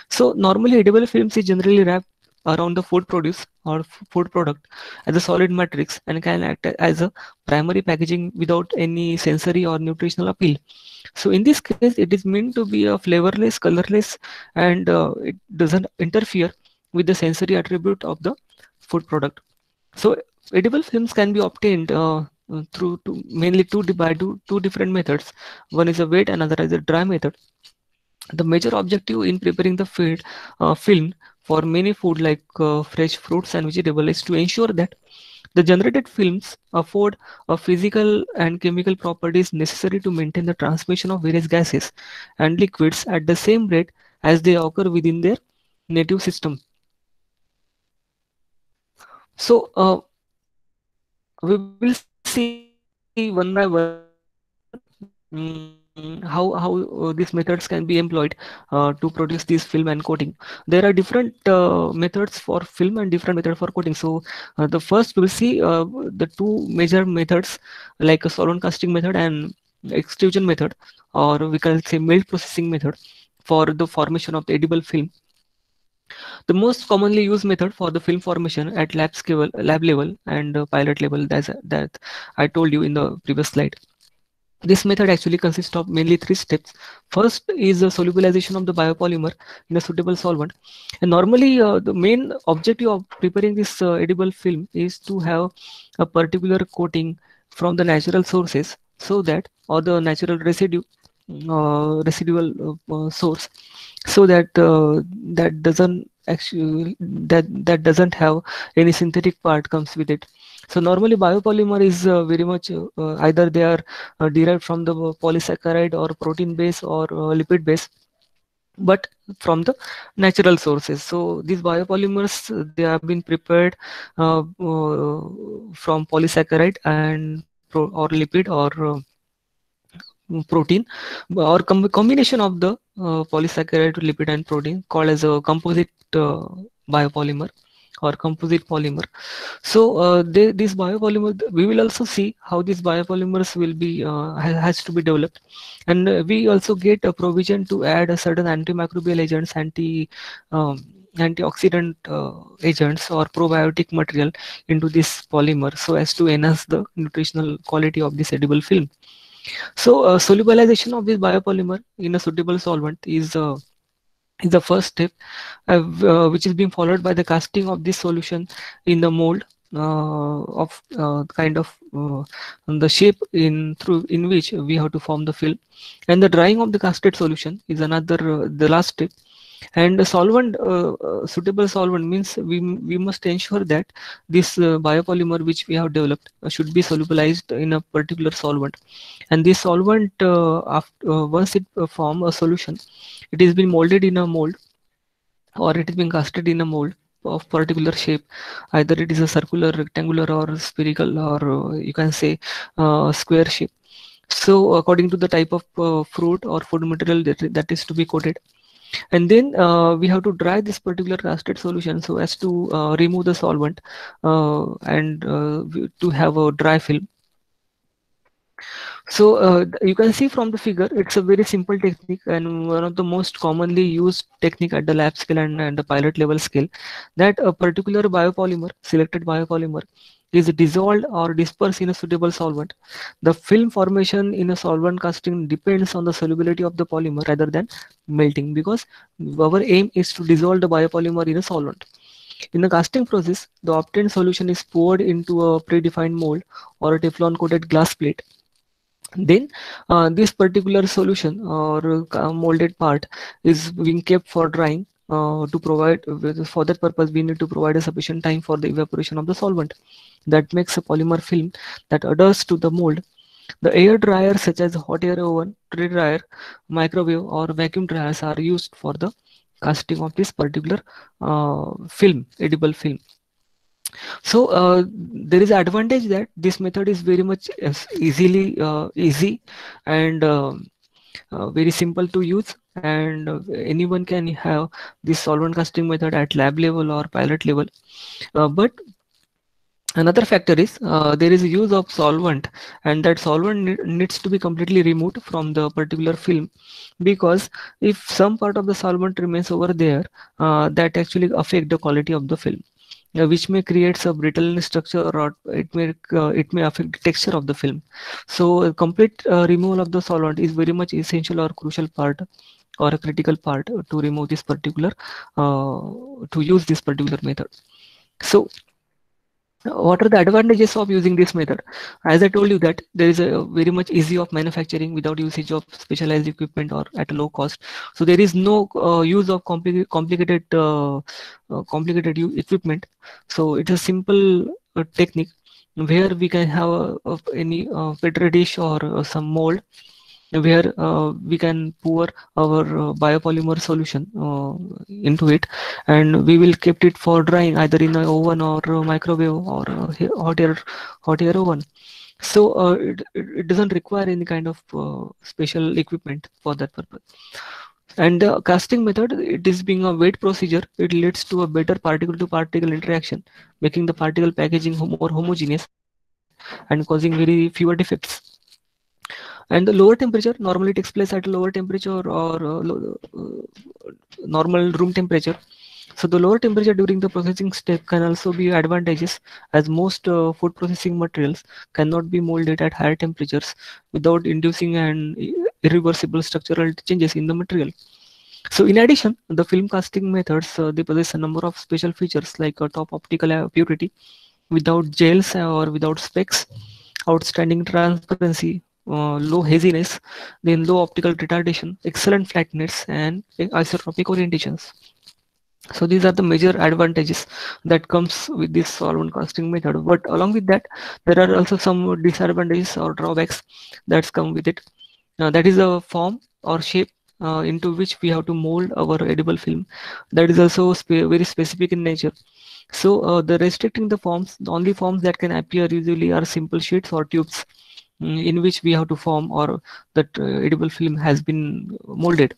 So normally edible films is generally wrapped around the food produce or food product as a solid matrix and can act as a primary packaging without any sensory or nutritional appeal. So in this case, it is meant to be a flavorless, colorless, and uh, it doesn't interfere with the sensory attribute of the food product. So edible films can be obtained uh, through two, mainly two, by two, two different methods. One is a wet, another is a dry method. The major objective in preparing the field, uh, film for many food like uh, fresh fruits and vegetables to ensure that the generated films afford a physical and chemical properties necessary to maintain the transmission of various gases and liquids at the same rate as they occur within their native system. So uh, we will see one by one. Um, how how uh, these methods can be employed uh, to produce this film and coating there are different uh, methods for film and different method for coating so the first we will see the two major methods like a solvent casting method and extrusion method or we can say melt processing method for the formation of the edible film. The most commonly used method for the film formation at lab scale, lab level and pilot level that's, that I told you in the previous slide. This method actually consists of mainly three steps. First is the solubilization of the biopolymer in a suitable solvent. And normally uh, the main objective of preparing this uh, edible film is to have a particular coating from the natural sources so that or the natural residue uh, residual uh, source so that uh, that doesn't actually that that doesn't have any synthetic part comes with it so normally biopolymer is uh, very much uh, either they are uh, derived from the polysaccharide or protein base or lipid base but from the natural sources. So these biopolymers they have been prepared uh, uh, from polysaccharide and or lipid or protein or com combination of the uh, polysaccharide lipid and protein called as a composite uh, biopolymer or composite polymer. So uh, they, this biopolymer we will also see how these biopolymers will be uh, has to be developed. And we also get a provision to add a certain antimicrobial agents anti um, antioxidant uh, agents or probiotic material into this polymer so as to enhance the nutritional quality of this edible film. So uh, solubilization of this biopolymer in a suitable solvent is uh, is the first step uh, uh which is being followed by the casting of this solution in the mold uh, of uh, kind of the shape in through in which we have to form the film. And the drying of the casted solution is another the last step and solvent uh, uh, suitable solvent means we we must ensure that this uh, biopolymer which we have developed uh, should be solubilized in a particular solvent. And this solvent uh, after, uh, once it form a solution it is being molded in a mold or it is being casted in a mold of particular shape. Either it is a circular rectangular or spherical or you can say square shape. So according to the type of fruit or food material that, that is to be coated and then uh, we have to dry this particular casted solution so as to uh, remove the solvent uh, and uh, to have a dry film. So uh, you can see from the figure it's a very simple technique and one of the most commonly used technique at the lab scale and, and the pilot level scale that a particular biopolymer selected biopolymer is dissolved or dispersed in a suitable solvent. The film formation in a solvent casting depends on the solubility of the polymer rather than melting because our aim is to dissolve the biopolymer in a solvent. In the casting process, the obtained solution is poured into a predefined mold or a Teflon coated glass plate. Then uh, this particular solution or uh, molded part is being kept for drying uh, to provide for that purpose we need to provide a sufficient time for the evaporation of the solvent that makes a polymer film that adheres to the mold. The air dryers such as hot air oven tray dryer microwave or vacuum dryers are used for the casting of this particular uh, film edible film. So uh, there is advantage that this method is very much easily uh, easy and um, uh, very simple to use. And uh, anyone can have this solvent casting method at lab level or pilot level. Uh, but another factor is uh, there is use of solvent and that solvent needs to be completely removed from the particular film. Because if some part of the solvent remains over there uh, that actually affect the quality of the film uh, which may create a brittle structure or it may uh, it may affect the texture of the film. So complete uh, removal of the solvent is very much essential or crucial part or a critical part to remove this particular uh, to use this particular method. So what are the advantages of using this method? As i told you that there is a very much easy of manufacturing without usage of specialized equipment or at a low cost. So there is no uh, use of compli complicated uh, uh, complicated equipment. So it's a simple uh, technique where we can have any uh, petri dish or uh, some mold where uh, we can pour our uh, biopolymer solution uh, into it. And we will keep it for drying either in an oven or microwave or hot air hot air oven. So uh, it, it doesn't require any kind of uh, special equipment for that purpose. And the casting method it is being a weight procedure. It leads to a better particle to particle interaction making the particle packaging more homogeneous and causing very fewer defects and the lower temperature normally takes place at lower temperature or uh, uh, normal room temperature so the lower temperature during the processing step can also be advantageous as most uh, food processing materials cannot be molded at higher temperatures without inducing an irreversible structural changes in the material. So in addition, the film casting methods, uh, they possess a number of special features like uh, top optical purity without gels or without specks, outstanding transparency, uh, low haziness, then low optical retardation, excellent flatness, and isotropic orientations. So these are the major advantages that comes with this solvent casting method. But along with that, there are also some disadvantages or drawbacks that's come with it. Now that is a form or shape uh, into which we have to mold our edible film. That is also spe very specific in nature. So uh, the restricting the forms, the only forms that can appear usually are simple sheets or tubes in which we have to form or that uh, edible film has been molded.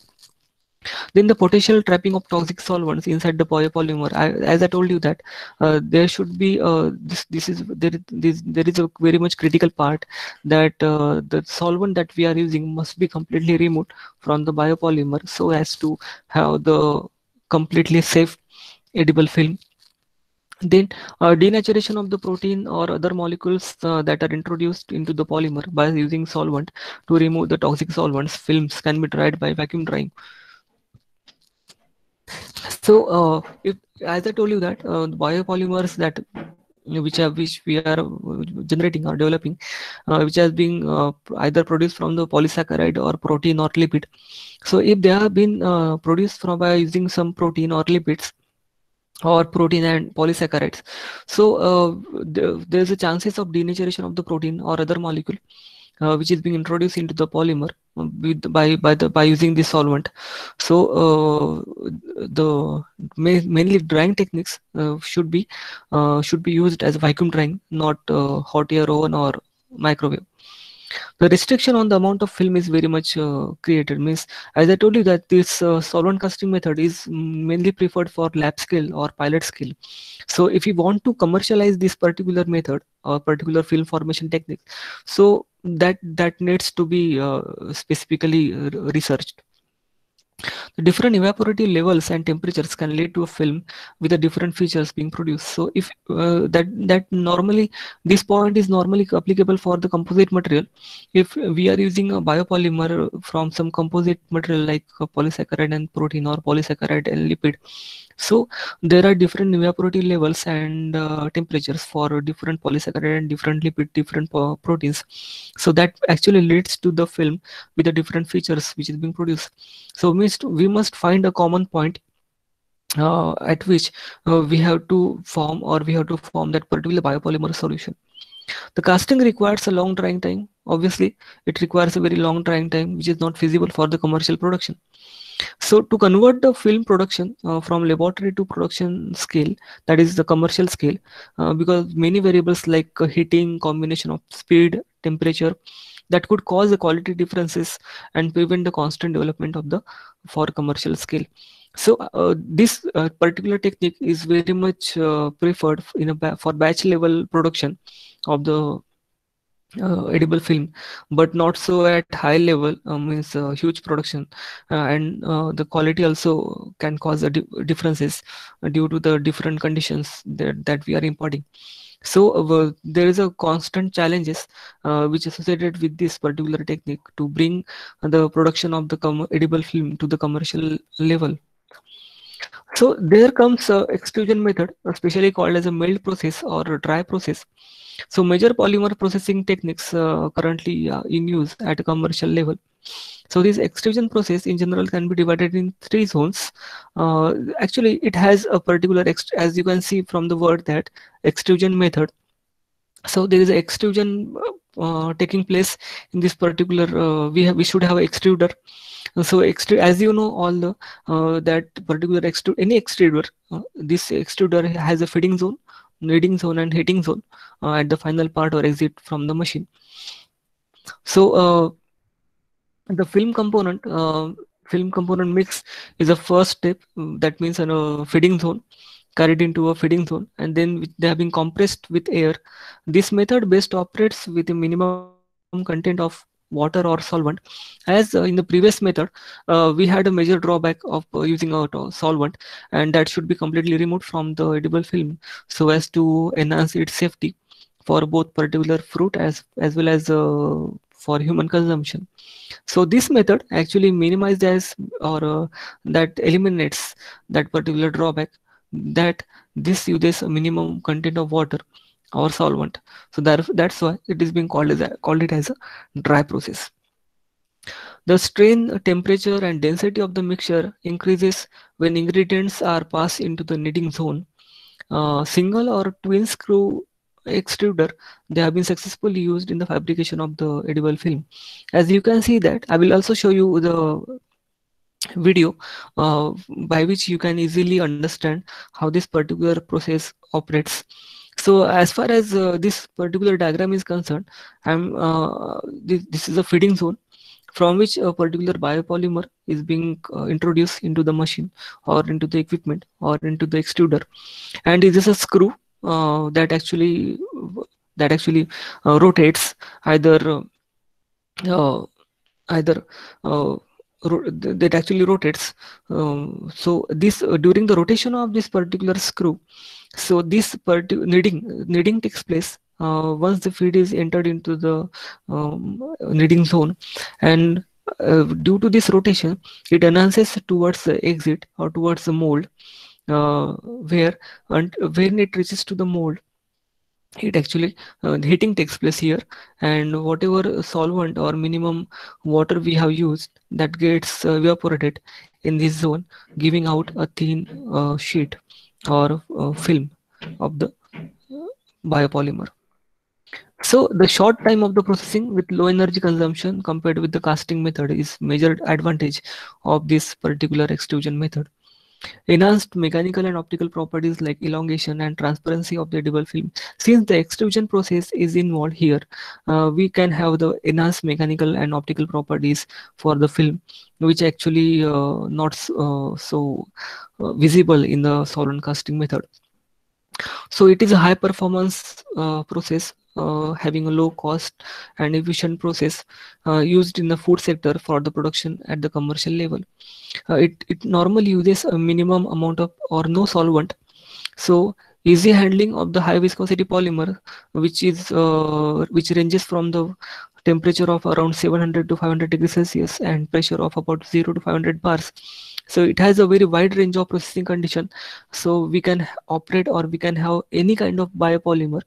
Then the potential trapping of toxic solvents inside the biopolymer. I, as I told you that uh, there should be uh, this. This is there. This, there is a very much critical part that uh, the solvent that we are using must be completely removed from the biopolymer so as to have the completely safe edible film then uh, denaturation of the protein or other molecules uh, that are introduced into the polymer by using solvent to remove the toxic solvents. Films can be dried by vacuum drying. So uh, if as i told you that uh, biopolymers that which are which we are generating or developing uh, which has been uh, either produced from the polysaccharide or protein or lipid. So if they have been uh, produced from by using some protein or lipids or protein and polysaccharides. So uh, there's a chances of denaturation of the protein or other molecule uh, which is being introduced into the polymer uh, with, by by the by using this solvent. So uh, the mainly drying techniques uh, should be uh, should be used as vacuum drying not uh, hot air oven or microwave the restriction on the amount of film is very much uh, created. Means as i told you that this uh, solvent casting method is mainly preferred for lab scale or pilot scale. So if you want to commercialize this particular method or particular film formation technique so that that needs to be uh, specifically uh, researched the different evaporative levels and temperatures can lead to a film with the different features being produced. So if uh, that that normally this point is normally applicable for the composite material. If we are using a biopolymer from some composite material like polysaccharide and protein or polysaccharide and lipid, so there are different evaporative levels and uh, temperatures for different polysaccharide and different lipid, different proteins. So that actually leads to the film with the different features which is being produced. So we must we must find a common point uh, at which uh, we have to form or we have to form that particular biopolymer solution. The casting requires a long drying time. Obviously, it requires a very long drying time, which is not feasible for the commercial production. So to convert the film production uh, from laboratory to production scale, that is the commercial scale, uh, because many variables like uh, heating, combination of speed, temperature, that could cause the quality differences and prevent the constant development of the for commercial scale. So uh, this uh, particular technique is very much uh, preferred in a ba for batch level production of the uh, edible film but not so at high level uh, means uh, huge production. Uh, and uh, the quality also can cause di differences due to the different conditions that, that we are importing. So uh, there is a constant challenges which associated with this particular technique to bring the production of the edible film to the commercial level. So there comes a extrusion method especially called as a melt process or dry process so major polymer processing techniques uh, currently uh, in use at a commercial level. So this extrusion process in general can be divided in three zones. Uh, actually, it has a particular, as you can see from the word that extrusion method. So there is an extrusion uh, taking place in this particular, uh, we have, we should have extruder. So extrude, as you know, all the uh, that particular extrude, any extruder, this extruder has a feeding zone kneading zone and heating zone uh, at the final part or exit from the machine. So uh, the film component, uh, film component mix is a first step. That means a feeding zone carried into a feeding zone and then they have been compressed with air. This method best operates with a minimum content of water or solvent. As uh, in the previous method, uh, we had a major drawback of uh, using a solvent and that should be completely removed from the edible film so as to enhance its safety for both particular fruit as, as well as uh, for human consumption. So this method actually minimizes or uh, that eliminates that particular drawback that this uses a minimum content of water or solvent. So that, that's why it is being called as a, called it as a dry process. The strain, temperature and density of the mixture increases when ingredients are passed into the kneading zone. Uh, single or twin screw extruder they have been successfully used in the fabrication of the edible film as you can see that i will also show you the video uh, by which you can easily understand how this particular process operates so as far as uh, this particular diagram is concerned i'm uh, this, this, is a feeding zone from which a particular biopolymer is being uh, introduced into the machine or into the equipment or into the extruder. And it is a screw uh, that actually that actually uh, rotates either uh, either that actually rotates. Um, so this uh, during the rotation of this particular screw so this particular kneading kneading takes place uh, once the feed is entered into the um, zone. And uh, due to this rotation it enhances towards the exit or towards the mold uh, where and when it reaches to the mold it actually uh, heating takes place here. And whatever solvent or minimum water we have used that gets uh, evaporated in this zone giving out a thin uh, sheet or uh, film of the biopolymer. So the short time of the processing with low energy consumption compared with the casting method is major advantage of this particular extrusion method Enhanced mechanical and optical properties like elongation and transparency of the edible film. Since the extrusion process is involved here, uh, we can have the enhanced mechanical and optical properties for the film, which actually uh, not uh, so uh, visible in the solvent casting method. So it is a high performance uh, process uh, having a low cost and efficient process uh, used in the food sector for the production at the commercial level. Uh, it, it normally uses a minimum amount of or no solvent. So easy handling of the high viscosity polymer, which is uh, which ranges from the temperature of around 700 to 500 degrees Celsius and pressure of about 0 to 500 bars. So it has a very wide range of processing condition. So we can operate or we can have any kind of biopolymer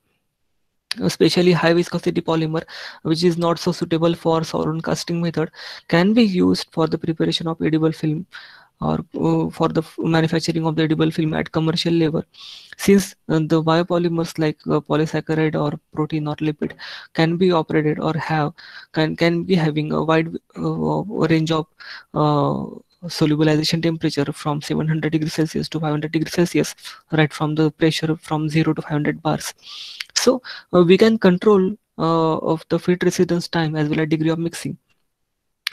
especially high viscosity polymer which is not so suitable for solvent casting method can be used for the preparation of edible film or uh, for the manufacturing of the edible film at commercial level. Since uh, the biopolymers like uh, polysaccharide or protein or lipid can be operated or have can can be having a wide uh, range of uh, solubilization temperature from 700 degrees celsius to 500 degrees celsius right from the pressure from 0 to 500 bars so uh, we can control uh, of the feed residence time as well as degree of mixing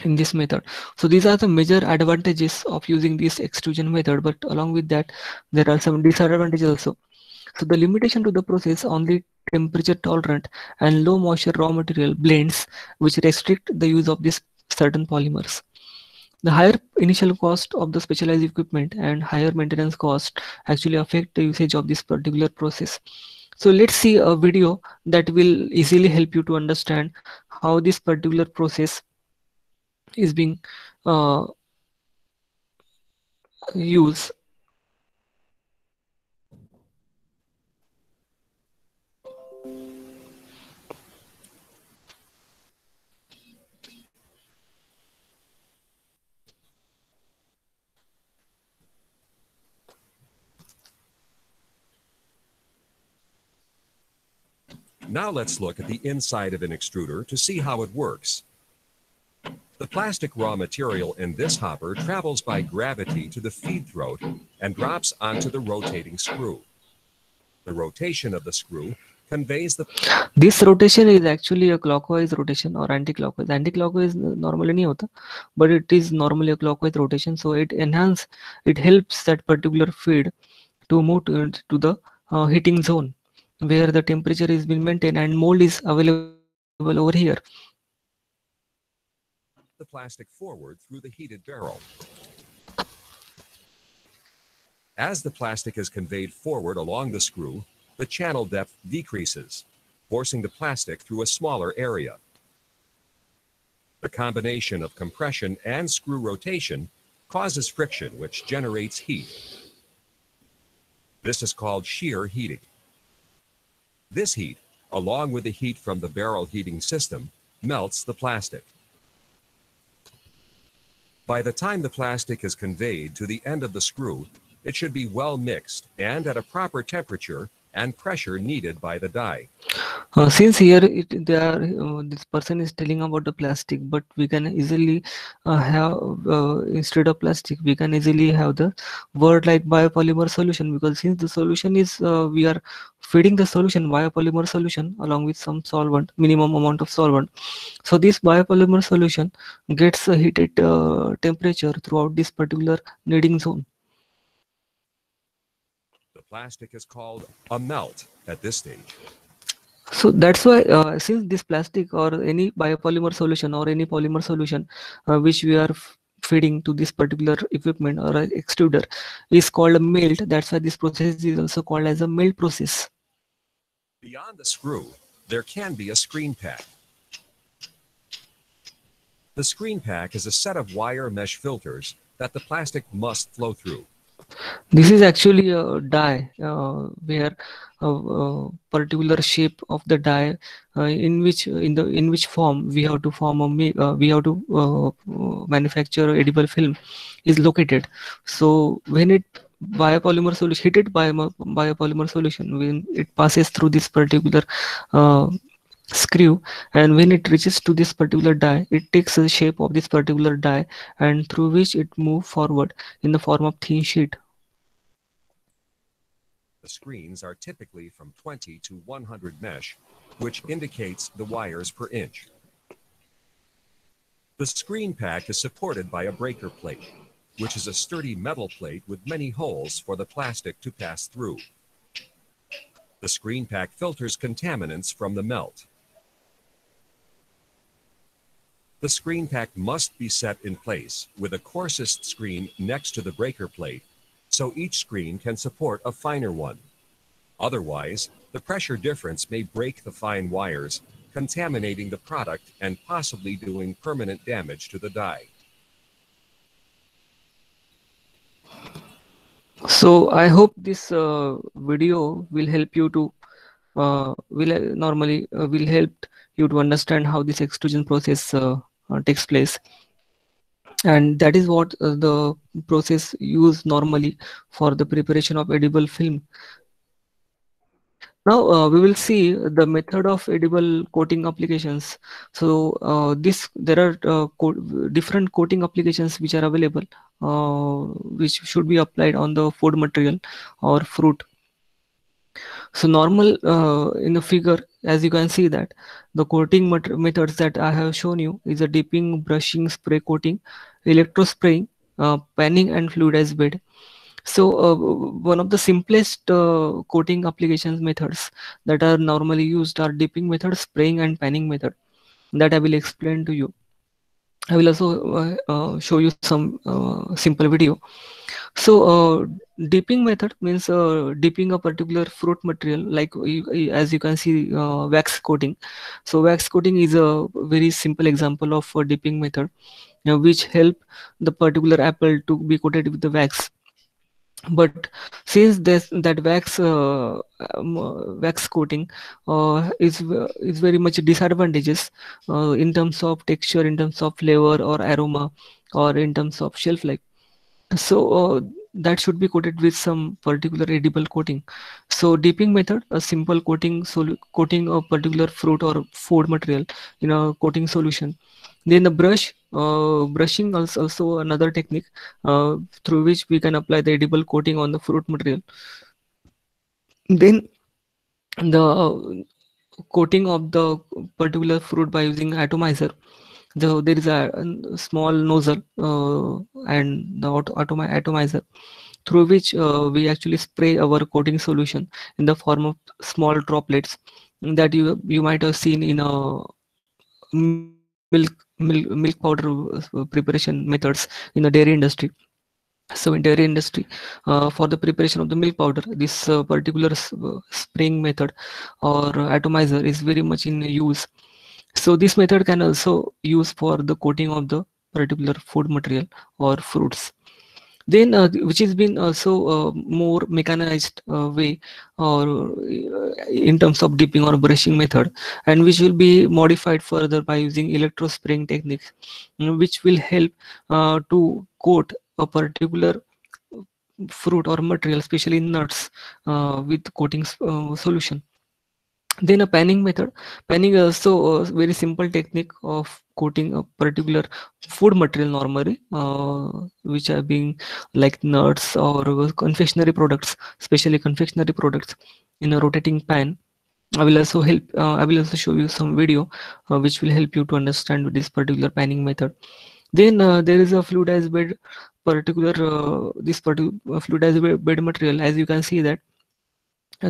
in this method. So these are the major advantages of using this extrusion method, but along with that, there are some disadvantages also. So the limitation to the process only temperature tolerant and low moisture raw material blends which restrict the use of these certain polymers. The higher initial cost of the specialized equipment and higher maintenance cost actually affect the usage of this particular process. So let's see a video that will easily help you to understand how this particular process is being uh, used Now let's look at the inside of an extruder to see how it works. The plastic raw material in this hopper travels by gravity to the feed throat and drops onto the rotating screw. The rotation of the screw conveys the this rotation is actually a clockwise rotation or anti-clockwise anti-clockwise normally not, but it is normally a clockwise rotation so it enhance it helps that particular feed to move to, to the uh, heating zone where the temperature is being maintained and mold is available over here the plastic forward through the heated barrel. As the plastic is conveyed forward along the screw, the channel depth decreases, forcing the plastic through a smaller area. The combination of compression and screw rotation causes friction which generates heat. This is called shear heating. This heat, along with the heat from the barrel heating system, melts the plastic. By the time the plastic is conveyed to the end of the screw, it should be well mixed and at a proper temperature and pressure needed by the die. Uh, since here it, they are, uh, this person is telling about the plastic, but we can easily uh, have uh, instead of plastic, we can easily have the word like biopolymer solution because since the solution is uh, we are feeding the solution biopolymer solution along with some solvent, minimum amount of solvent. So this biopolymer solution gets a heated uh, temperature throughout this particular kneading zone. Plastic is called a melt at this stage. So that's why uh, since this plastic or any biopolymer solution or any polymer solution uh, which we are feeding to this particular equipment or a extruder is called a melt. That's why this process is also called as a melt process. Beyond the screw, there can be a screen pack. The screen pack is a set of wire mesh filters that the plastic must flow through. This is actually a die uh, where a, a particular shape of the die uh, in which in the in which form we have to form a uh, we have to uh, manufacture edible film is located. So when it biopolymer solution heated by a biopolymer solution when it passes through this particular uh, screw and when it reaches to this particular die it takes the shape of this particular die and through which it move forward in the form of thin sheet The screens are typically from 20 to 100 mesh, which indicates the wires per inch. The screen pack is supported by a breaker plate, which is a sturdy metal plate with many holes for the plastic to pass through. The screen pack filters contaminants from the melt. The screen pack must be set in place with a coarsest screen next to the breaker plate so each screen can support a finer one. Otherwise, the pressure difference may break the fine wires, contaminating the product and possibly doing permanent damage to the die. so i hope this uh, video will help you to uh, will normally uh, will help you to understand how this extrusion process uh, takes place. And that is what uh, the process used normally for the preparation of edible film. Now uh, we will see the method of edible coating applications. So uh, this there are uh, co- different coating applications which are available uh, which should be applied on the food material or fruit so normal uh, in the figure as you can see that the coating methods that i have shown you is a dipping brushing spray coating electrospraying uh, panning and fluidized bed. So uh, one of the simplest uh, coating applications methods that are normally used are dipping method spraying and panning method. That i will explain to you. I will also uh, uh, show you some uh, simple video so uh, dipping method means uh, dipping a particular fruit material like you, you- as you can see uh, wax coating. So wax coating is a very simple example of a dipping method uh, which help the particular apple to be coated with the wax. But since this that wax uh, um, wax coating uh, is is very much disadvantageous uh, in terms of texture in terms of flavor or aroma or in terms of shelf life so uh, that should be coated with some particular edible coating. So dipping method a simple coating sol- coating a particular fruit or food material in a coating solution. Then the brush uh, brushing is also another technique uh, through which we can apply the edible coating on the fruit material. Then the coating of the particular fruit by using atomizer the, there is a, a small nozzle uh, and the auto, atomi- atomizer through which uh, we actually spray our coating solution in the form of small droplets that you you might have seen in a milk milk, milk powder preparation methods in the dairy industry. So in dairy industry uh, for the preparation of the milk powder this uh, particular uh, spraying method or atomizer is very much in use so this method can also use for the coating of the particular food material or fruits then uh, which has been also uh, more mechanized uh, way or in terms of dipping or brushing method and which will be modified further by using electro spraying techniques which will help to coat a particular fruit or material, especially nuts, uh, with coating uh, solution. Then a panning method. Panning is also a very simple technique of coating a particular food material normally, uh, which are being like nuts or confectionery products, especially confectionery products in a rotating pan. I will also help. Uh, I will also show you some video uh, which will help you to understand this particular panning method. Then uh, there is a fluidized bed particular uh, this particular uh, fluidized bed material as you can see that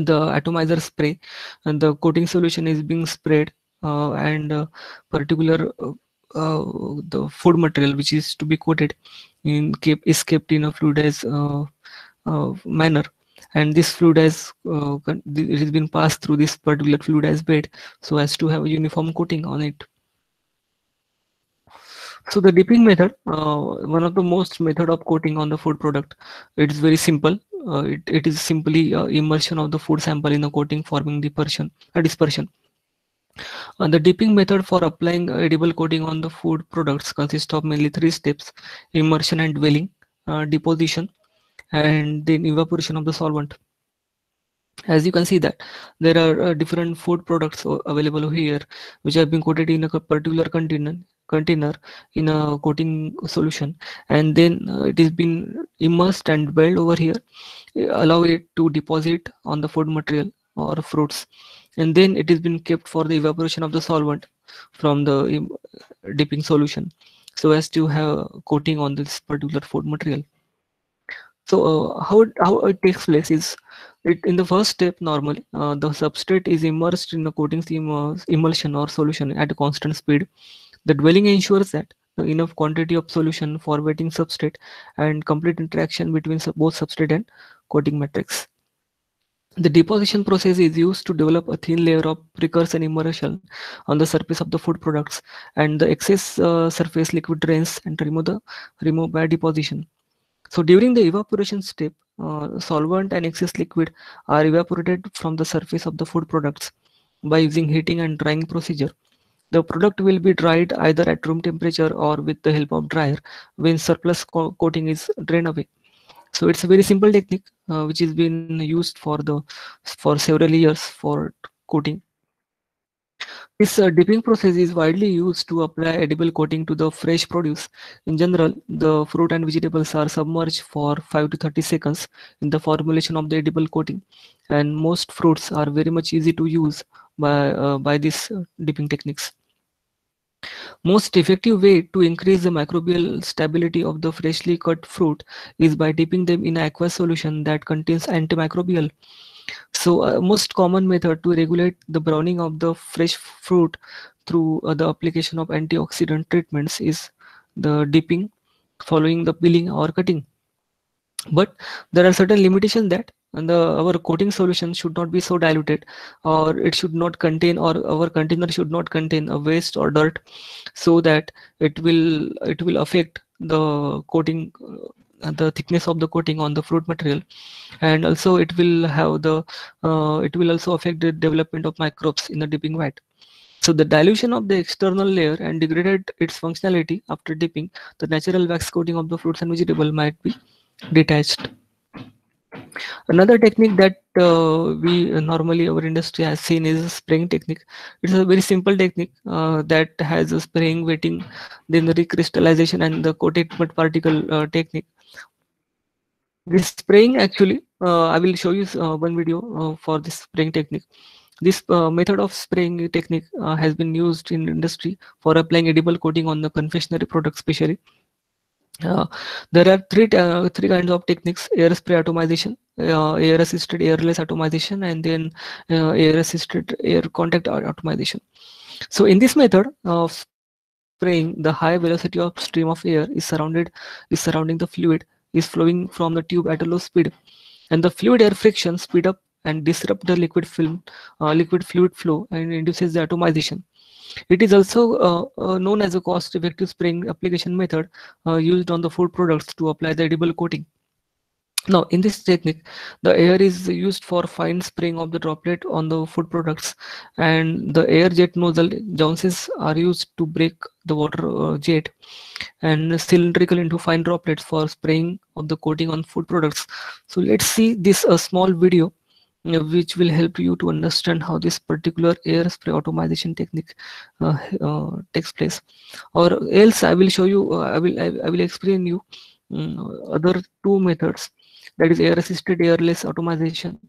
the atomizer spray and the coating solution is being sprayed uh, and uh, particular uh, the food material which is to be coated in kept is kept in a fluidized manner and this fluidized uh, it has been passed through this particular fluidized bed so as to have a uniform coating on it so the dipping method, uh, one of the most method of coating on the food product, it is very simple. Uh, it, it is simply uh, immersion of the food sample in a coating forming the dispersion. Uh, dispersion. Uh, the dipping method for applying edible coating on the food products consists of mainly three steps, immersion and dwelling, uh, deposition, and then evaporation of the solvent as you can see that there are uh, different food products available here which have been coated in a particular container container in a coating solution. And then uh, it is been immersed and built over here. Allow it to deposit on the food material or fruits. And then it has been kept for the evaporation of the solvent from the um, dipping solution so as to have coating on this particular food material. So uh, how, it, how it takes place is it, in the first step, normally, uh, the substrate is immersed in a coating emulsion or solution at a constant speed. The dwelling ensures that enough quantity of solution for wetting substrate and complete interaction between both substrate and coating matrix. The deposition process is used to develop a thin layer of precursor emulsion on the surface of the food products and the excess uh, surface liquid drains and remove the remove by deposition. So during the evaporation step, uh, solvent and excess liquid are evaporated from the surface of the food products by using heating and drying procedure. The product will be dried either at room temperature or with the help of dryer when surplus co coating is drained away. So it's a very simple technique uh, which has been used for the for several years for coating this uh, dipping process is widely used to apply edible coating to the fresh produce. In general, the fruit and vegetables are submerged for 5 to 30 seconds in the formulation of the edible coating. And most fruits are very much easy to use by, uh, by these uh, dipping techniques. Most effective way to increase the microbial stability of the freshly cut fruit is by dipping them in aqueous solution that contains antimicrobial so uh, most common method to regulate the browning of the fresh fruit through uh, the application of antioxidant treatments is the dipping following the peeling or cutting. But there are certain limitations that and the our coating solution should not be so diluted or it should not contain or our container should not contain a waste or dirt so that it will it will affect the coating uh, the thickness of the coating on the fruit material. And also it will have the uh, it will also affect the development of microbes in the dipping vat so the dilution of the external layer and degraded its functionality after dipping the natural wax coating of the fruits and vegetable might be detached another technique that uh, we normally our industry has seen is spraying technique. It's a very simple technique uh, that has a spraying wetting then the recrystallization and the coated particle uh, technique. This spraying actually uh, i will show you uh, one video uh, for this spraying technique. This method of spraying technique has been used in industry for applying edible coating on the confectionery products especially there are three uh, three kinds of techniques air spray atomization uh, air assisted airless atomization and then uh, air assisted air contact atomization so in this method of spraying, the high velocity of stream of air is surrounded is surrounding the fluid is flowing from the tube at a low speed, and the fluid air friction speed up and disrupt the liquid film uh, liquid fluid flow and induces the atomization. It is also uh, uh, known as a cost-effective spraying application method uh, used on the food products to apply the edible coating. Now, in this technique, the air is used for fine spraying of the droplet on the food products, and the air jet nozzle jounces are used to break the water uh, jet and cylindrical into fine droplets for spraying of the coating on food products. So let's see this a small video which will help you to understand how this particular air spray automation technique uh, uh, takes place. Or else I will show you, uh, I will I, I will explain you um, other two methods. That is air assisted airless automation.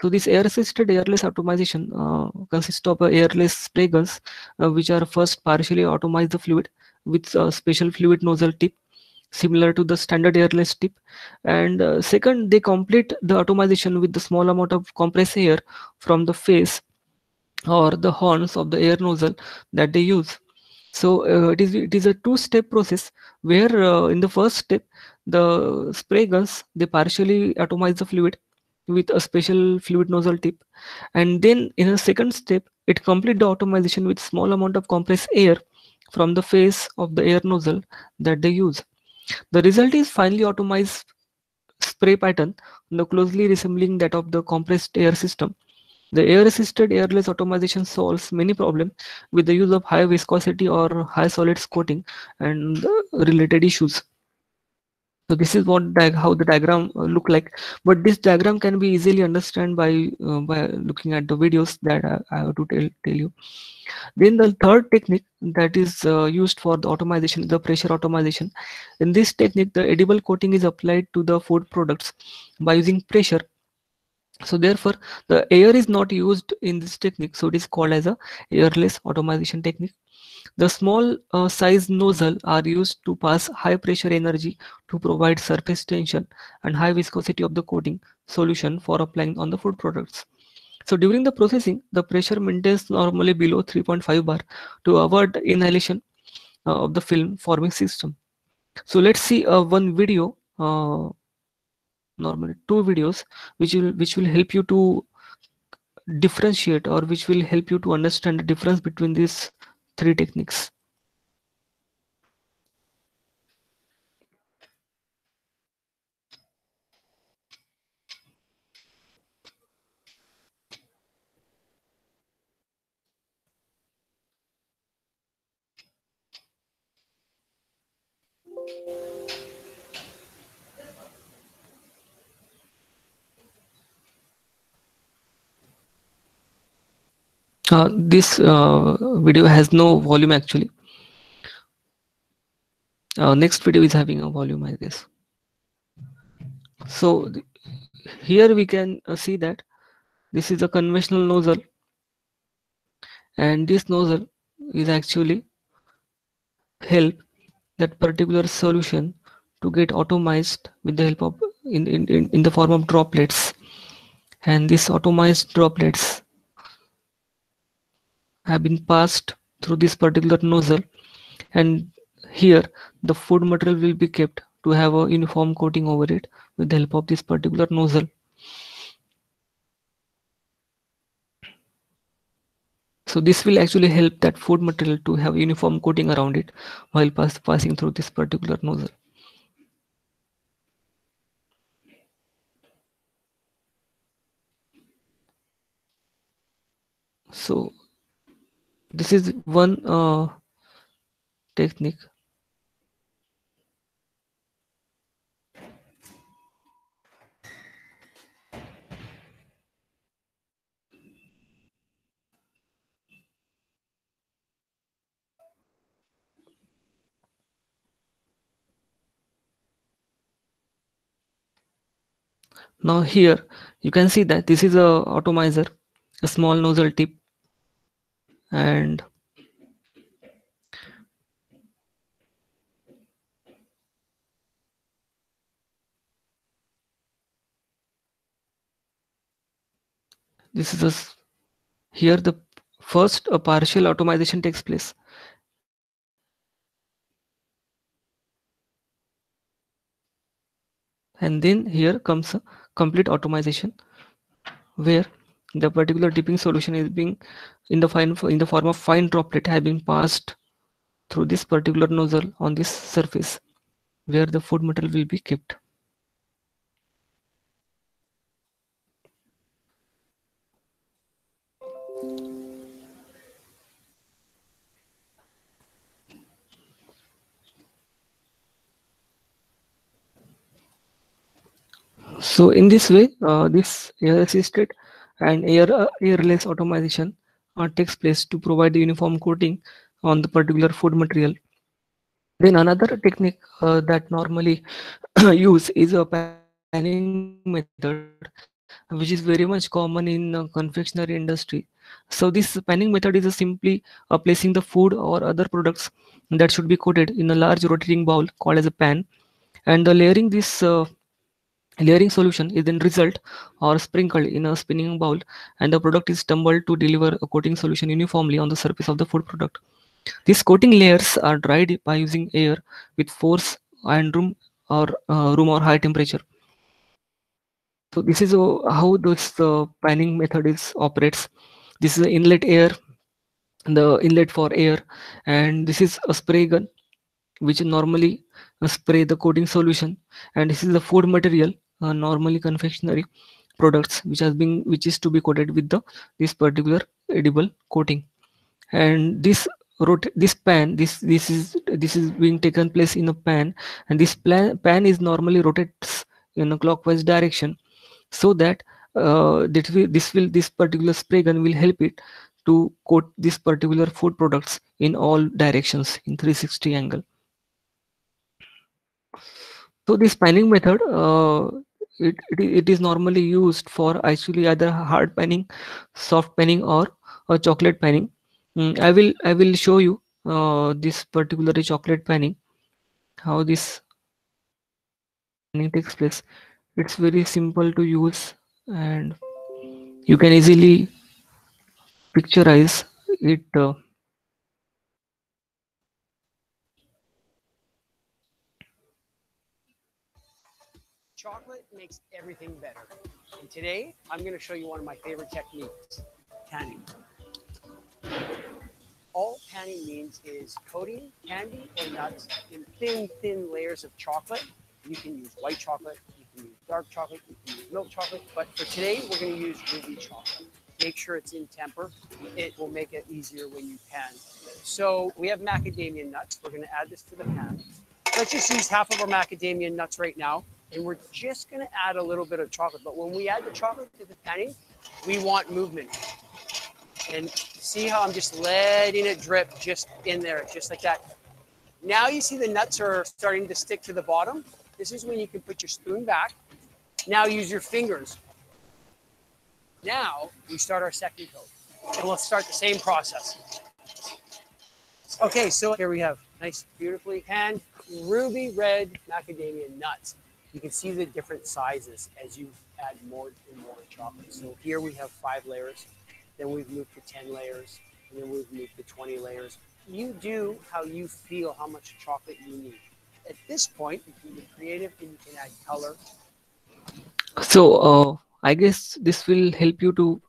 So this air assisted airless automation uh, consists of airless spray guns uh, which are first partially atomize the fluid with a special fluid nozzle tip similar to the standard airless tip. And uh, second they complete the automation with the small amount of compressed air from the face or the horns of the air nozzle that they use. So uh, it is it is a two step process where uh, in the first step the spray guns they partially atomize the fluid with a special fluid nozzle tip. And then in a second step it complete the automation with small amount of compressed air from the face of the air nozzle that they use the result is finely atomized spray pattern closely resembling that of the compressed air system the air-assisted airless automation solves many problems with the use of high viscosity or high solids coating and related issues. So this is what how the diagram uh, look like. But this diagram can be easily understood by uh, by looking at the videos that I, I, have to tell, tell you. Then the third technique that is uh, used for the automation, the pressure automation. In this technique, the edible coating is applied to the food products by using pressure so therefore the air is not used in this technique so it is called as a airless automation technique the small uh, size nozzle are used to pass high pressure energy to provide surface tension and high viscosity of the coating solution for applying on the food products. So during the processing the pressure maintains normally below 3.5 bar to avoid inhalation uh, of the film forming system. So let's see uh, one video uh, normally two videos which will which will help you to differentiate or which will help you to understand the difference between these three techniques Uh, this uh, video has no volume actually. Uh, next video is having a volume, I guess. So here we can uh, see that this is a conventional nozzle and this nozzle is actually help that particular solution to get atomized with the help of in, in, in the form of droplets and these atomized droplets have been passed through this particular nozzle and here the food material will be kept to have a uniform coating over it with the help of this particular nozzle. So this will actually help that food material to have uniform coating around it while pass passing through this particular nozzle. So this is one uh, technique. Now here you can see that this is a atomizer a small nozzle tip and this is a, here the first a partial automation takes place. And then here comes a complete automation where the particular dipping solution is being in the fine in the form of fine droplet have been passed through this particular nozzle on this surface where the food material will be kept. So in this way, uh, this air assisted and air uh, airless automation uh, takes place to provide the uniform coating on the particular food material. Then another technique uh, that normally use is a panning method, which is very much common in uh, confectionery industry. So this panning method is simply uh, placing the food or other products that should be coated in a large rotating bowl called as a pan, and the layering this layering solution is then result or sprinkled in a spinning bowl and the product is tumbled to deliver a coating solution uniformly on the surface of the food product. These coating layers are dried by using air with force and room or uh, room or high temperature. So this is uh, how this uh, panning method is operates. This is the inlet air, the inlet for air, and this is a spray gun which normally uh, spray the coating solution and this is the food material uh, normally confectionery products which has been which is to be coated with the this particular edible coating. And this rot this pan this this is this is being taken place in a pan and this plan, pan is normally rotates in a clockwise direction so that uh, that will, this will this particular spray gun will help it to coat this particular food products in all directions in 360 angle. So this panning method uh, it, it, is normally used for actually either hard panning soft panning or a chocolate panning. Mm, i will i will show you uh, this particular chocolate panning how this panning takes place. It's very simple to use and you can easily picturize it uh, chocolate makes everything better. And today, I'm going to show you one of my favorite techniques, panning. All panning means is coating candy or nuts in thin, thin layers of chocolate. You can use white chocolate, you can use dark chocolate, you can use milk chocolate, but for today, we're going to use ruby chocolate. Make sure it's in temper. It will make it easier when you pan. So we have macadamia nuts. We're going to add this to the pan. Let's just use half of our macadamia nuts right now and we're just going to add a little bit of chocolate. But when we add the chocolate to the panning, we want movement. And see how I'm just letting it drip just in there, just like that. Now you see the nuts are starting to stick to the bottom. This is when you can put your spoon back. Now use your fingers. Now we start our second coat. And we'll start the same process. Okay, so here we have nice, beautifully hand ruby red macadamia nuts you can see the different sizes as you add more and more chocolate. So here we have five layers, then we've moved to 10 layers, and then we've moved to 20 layers. You do how you feel how much chocolate you need. At this point, you can be creative and you can add color. So uh, I guess this will help you to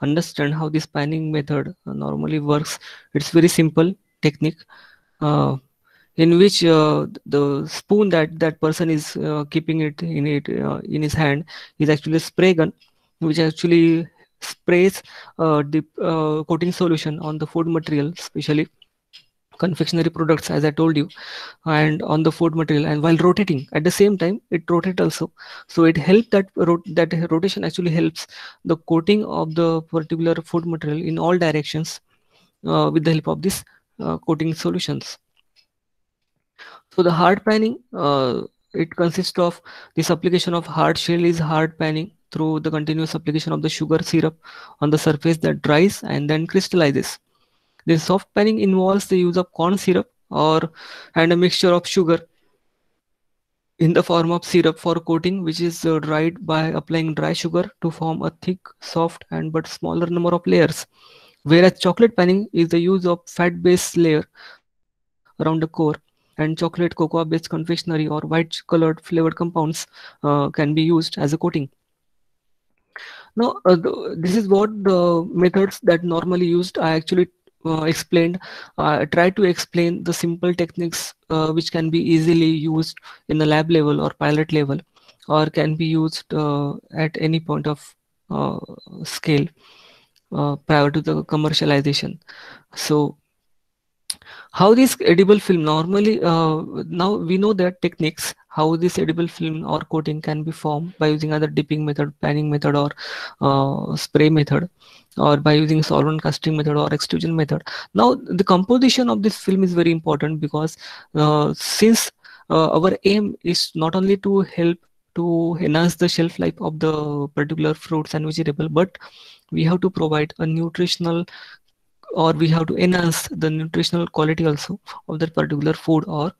understand how this panning method uh, normally works. It's very simple technique. Uh, in which uh, the spoon that that person is uh, keeping it in it uh, in his hand is actually a spray gun which actually sprays uh, the uh, coating solution on the food material especially confectionery products as i told you and on the food material and while rotating. At the same time it rotates also. So it helps that rot that rotation actually helps the coating of the particular food material in all directions uh, with the help of this coating solutions so the hard panning, uh, it consists of this application of hard shell is hard panning through the continuous application of the sugar syrup on the surface that dries and then crystallizes. The soft panning involves the use of corn syrup or and a mixture of sugar in the form of syrup for coating which is uh, dried by applying dry sugar to form a thick soft and but smaller number of layers whereas chocolate panning is the use of fat based layer around the core and chocolate cocoa based confectionery or white colored flavored compounds uh, can be used as a coating. Now, uh, this is what the methods that normally used I actually uh, explained. I tried to explain the simple techniques uh, which can be easily used in the lab level or pilot level or can be used uh, at any point of uh, scale prior to the commercialization. So how this edible film normally uh, now we know that techniques how this edible film or coating can be formed by using either dipping method panning method or uh, spray method or by using solvent casting method or extrusion method. Now the composition of this film is very important because uh, since uh, our aim is not only to help to enhance the shelf life of the particular fruits and vegetable but we have to provide a nutritional or we have to enhance the nutritional quality also of that particular food or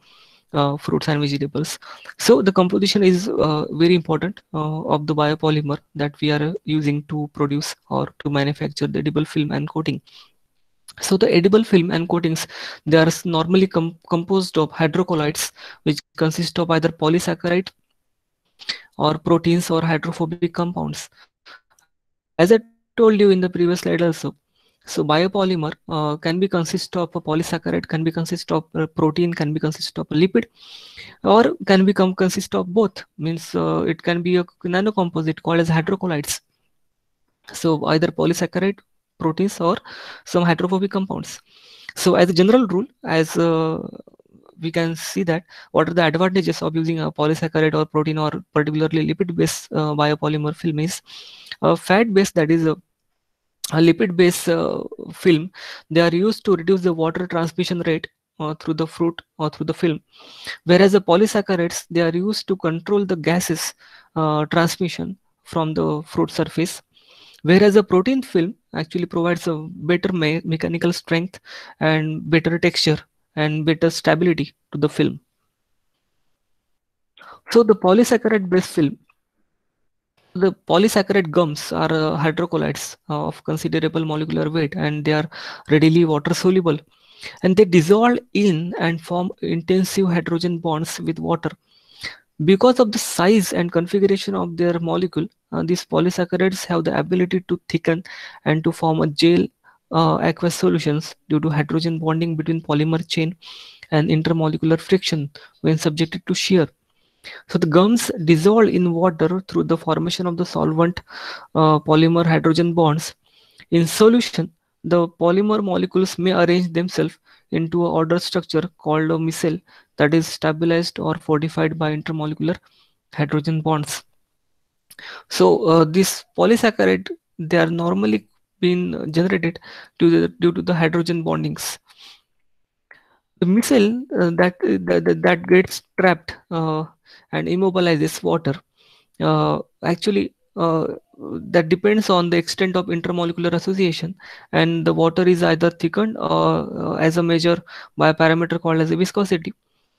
uh, fruits and vegetables. So the composition is uh, very important uh, of the biopolymer that we are using to produce or to manufacture the edible film and coating. So the edible film and coatings, they are normally com composed of hydrocolloids, which consist of either polysaccharide or proteins or hydrophobic compounds. As I told you in the previous slide also, so biopolymer uh, can be consist of a polysaccharide, can be consist of a protein, can be consist of a lipid, or can become consist of both. Means uh, it can be a nanocomposite called as hydrocolloids. So either polysaccharide, proteins, or some hydrophobic compounds. So as a general rule, as uh, we can see that what are the advantages of using a polysaccharide or protein or particularly lipid-based uh, biopolymer film is a fat-based that is a a lipid based uh, film they are used to reduce the water transmission rate uh, through the fruit or through the film. Whereas the polysaccharides they are used to control the gases uh, transmission from the fruit surface. Whereas the protein film actually provides a better me mechanical strength and better texture and better stability to the film. So the polysaccharide based film the polysaccharide gums are uh, hydrocolloids of considerable molecular weight and they are readily water soluble. And they dissolve in and form intensive hydrogen bonds with water. Because of the size and configuration of their molecule uh, these polysaccharides have the ability to thicken and to form a gel uh, aqueous solutions due to hydrogen bonding between polymer chain and intermolecular friction when subjected to shear so the gums dissolve in water through the formation of the solvent uh, polymer hydrogen bonds. In solution, the polymer molecules may arrange themselves into an order structure called a micelle that is stabilized or fortified by intermolecular hydrogen bonds. So uh, this polysaccharide, they are normally being generated due to the, due to the hydrogen bondings the micelle uh, that, that that gets trapped uh, and immobilizes water. Uh, actually uh, that depends on the extent of intermolecular association. And the water is either thickened uh, as a measure by a parameter called as a viscosity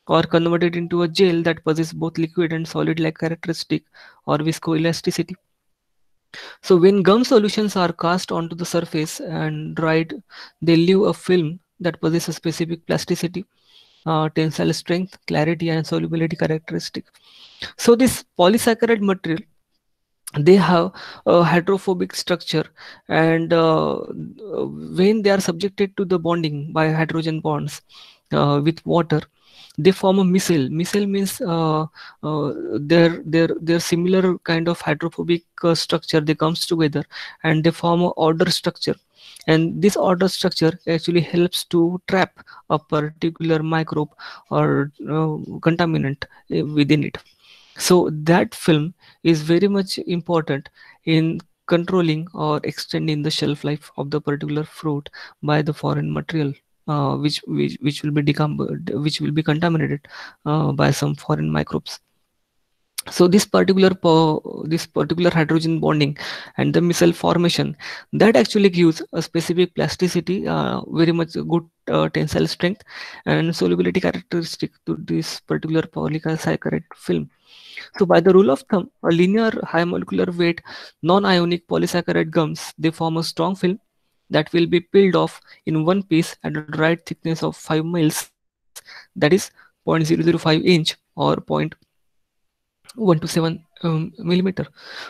or converted into a gel that possesses both liquid and solid like characteristic or viscoelasticity. So when gum solutions are cast onto the surface and dried they leave a film that possesses a specific plasticity uh, tensile strength, clarity, and solubility characteristic. So this polysaccharide material, they have a hydrophobic structure and uh, when they are subjected to the bonding by hydrogen bonds uh, with water, they form a micelle. Micelle means uh, uh, they're, they're, they're similar kind of hydrophobic uh, structure. They comes together and they form a order structure. And this order structure actually helps to trap a particular microbe or uh, contaminant uh, within it. So that film is very much important in controlling or extending the shelf life of the particular fruit by the foreign material uh, which, which which will be decom which will be contaminated uh, by some foreign microbes. So this particular this particular hydrogen bonding and the micelle formation that actually gives a specific plasticity uh, very much good uh, tensile strength and solubility characteristic to this particular polysaccharide film. So by the rule of thumb a linear high molecular weight non-ionic polysaccharide gums they form a strong film that will be peeled off in one piece at a right thickness of 5 mils that is 0.005 inch or 0.127 um, millimeter.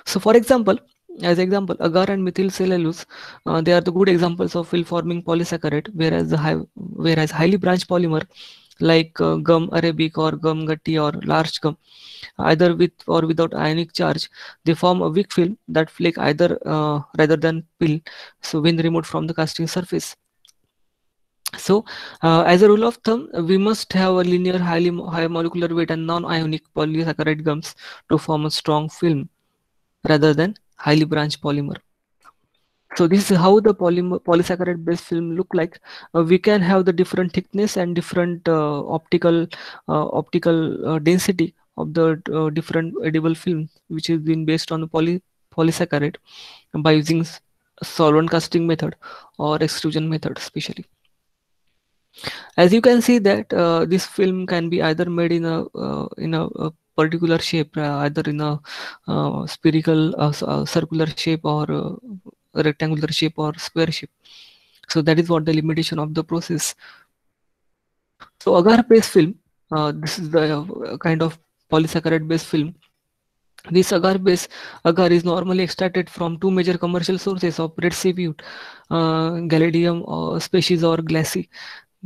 So for example, as example, agar and methyl cellulose, uh, they are the good examples of fill-forming polysaccharide, whereas the high, whereas highly branched polymer like uh, gum arabic or gum ghatti or large gum, either with or without ionic charge, they form a weak film that flake either uh, rather than pill. So when removed from the casting surface. So, uh, as a rule of thumb, we must have a linear, highly high molecular weight and non-ionic polysaccharide gums to form a strong film rather than highly branched polymer. So this is how the polymer polysaccharide based film look like. Uh, we can have the different thickness and different uh, optical uh, optical uh, density of the uh, different edible film, which is been based on the poly polysaccharide by using solvent casting method or extrusion method, especially as you can see that uh, this film can be either made in a in a, a, particular shape uh, either in a uh, spherical uh, circular shape or rectangular shape or square shape. So that is what the limitation of the process. So agar based film this is the kind of polysaccharide based film. This agar base agar is normally extracted from two major commercial sources of red seaweed, uh, Gelidium uh, species or glassy,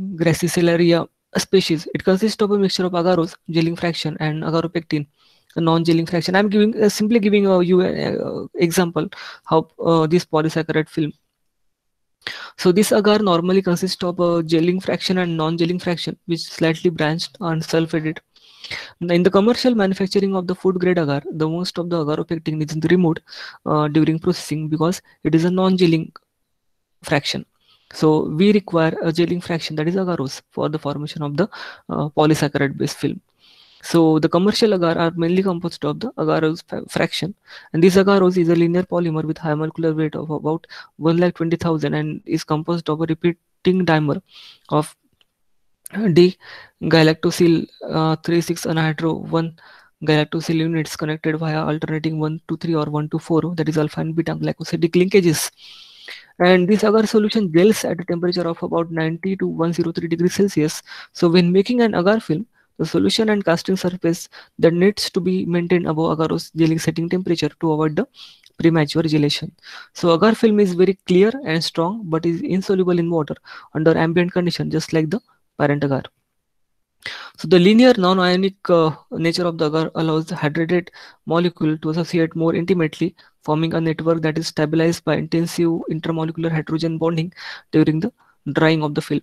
Gracilaria species. It consists of a mixture of agarose, gelling fraction, and agaropectin, non-gelling fraction. I'm giving uh, simply giving a, you uh, example how uh, this polysaccharide film. So this agar normally consists of a gelling fraction and non-gelling fraction, which slightly branched and sulfated. In the commercial manufacturing of the food grade agar, the most of the agaropectin is removed uh, during processing because it is a non-gelling fraction. So we require a gelling fraction that is agarose for the formation of the uh, polysaccharide based film. So the commercial agar are mainly composed of the agarose fraction and this agarose is a linear polymer with high molecular weight of about 1,20,000 and is composed of a repeating dimer of D galactosyl uh, 36 anhydro 1 galactosyl units connected via alternating 1 to 3 or 1 to 4 that is alpha and beta glycosidic linkages and this agar solution gels at a temperature of about 90 to 103 degrees Celsius. So when making an agar film, the solution and casting surface that needs to be maintained above agarose gelling setting temperature to avoid the premature gelation. So agar film is very clear and strong but is insoluble in water under ambient condition just like the parent agar. So the linear non-ionic uh, nature of the agar allows the hydrated molecule to associate more intimately, forming a network that is stabilized by intensive intermolecular hydrogen bonding during the drying of the film.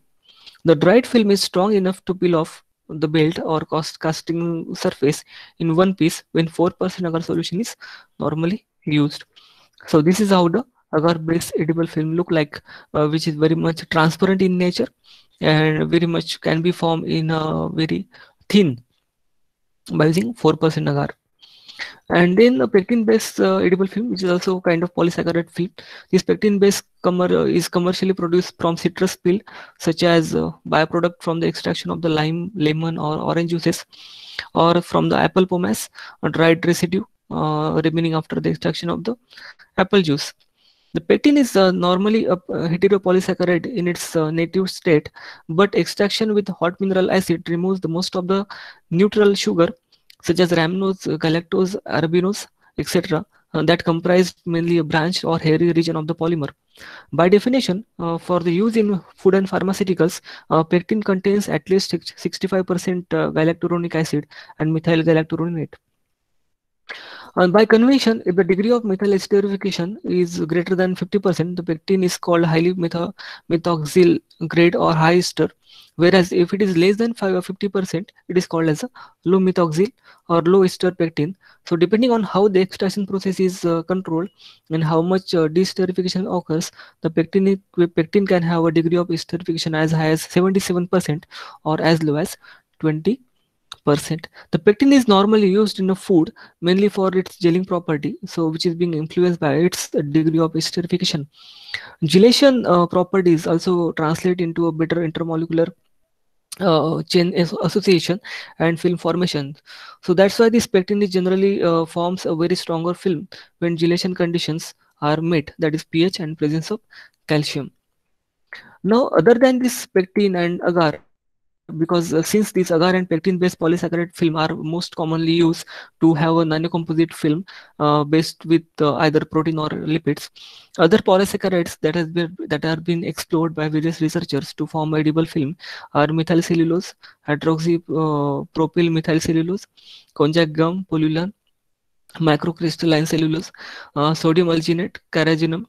The dried film is strong enough to peel off the belt or cost casting surface in one piece when 4% agar solution is normally used. So this is how the agar based edible film look like, uh, which is very much transparent in nature and very much can be formed in a very thin by using 4% agar. And then a pectin-based uh, edible film, which is also kind of polysaccharide film. This pectin-based uh, is commercially produced from citrus peel, such as uh, byproduct from the extraction of the lime, lemon, or orange juices, or from the apple pomace, a dried residue uh, remaining after the extraction of the apple juice. The pectin is uh, normally a heteropolysaccharide in its uh, native state, but extraction with hot mineral acid removes the most of the neutral sugar, such as rhamnose, galactose, arabinose, etc., uh, that comprise mainly a branched or hairy region of the polymer. By definition, uh, for the use in food and pharmaceuticals, uh, pectin contains at least 65% uh, galacturonic acid and methyl galacturonate. And by convention, if the degree of methyl esterification is greater than 50%, the pectin is called highly metho methoxyl grade or high ester. Whereas if it is less than 5 or 50%, it is called as a low methoxyl or low ester pectin. So depending on how the extraction process is uh, controlled and how much uh, deesterification occurs, the pectin, pectin can have a degree of esterification as high as 77% or as low as 20 percent. The pectin is normally used in a food mainly for its gelling property, so which is being influenced by its degree of esterification. Gelation uh, properties also translate into a better intermolecular uh, chain association and film formation. So that's why this pectin is generally uh, forms a very stronger film when gelation conditions are met, that is pH and presence of calcium. Now, other than this pectin and agar, because uh, since these agar and pectin based polysaccharide film are most commonly used to have a nanocomposite film uh, based with uh, either protein or lipids other polysaccharides that has been that are been explored by various researchers to form edible film are methyl cellulose hydroxy uh, methyl cellulose konjac gum pullulan microcrystalline cellulose uh, sodium alginate carrageenan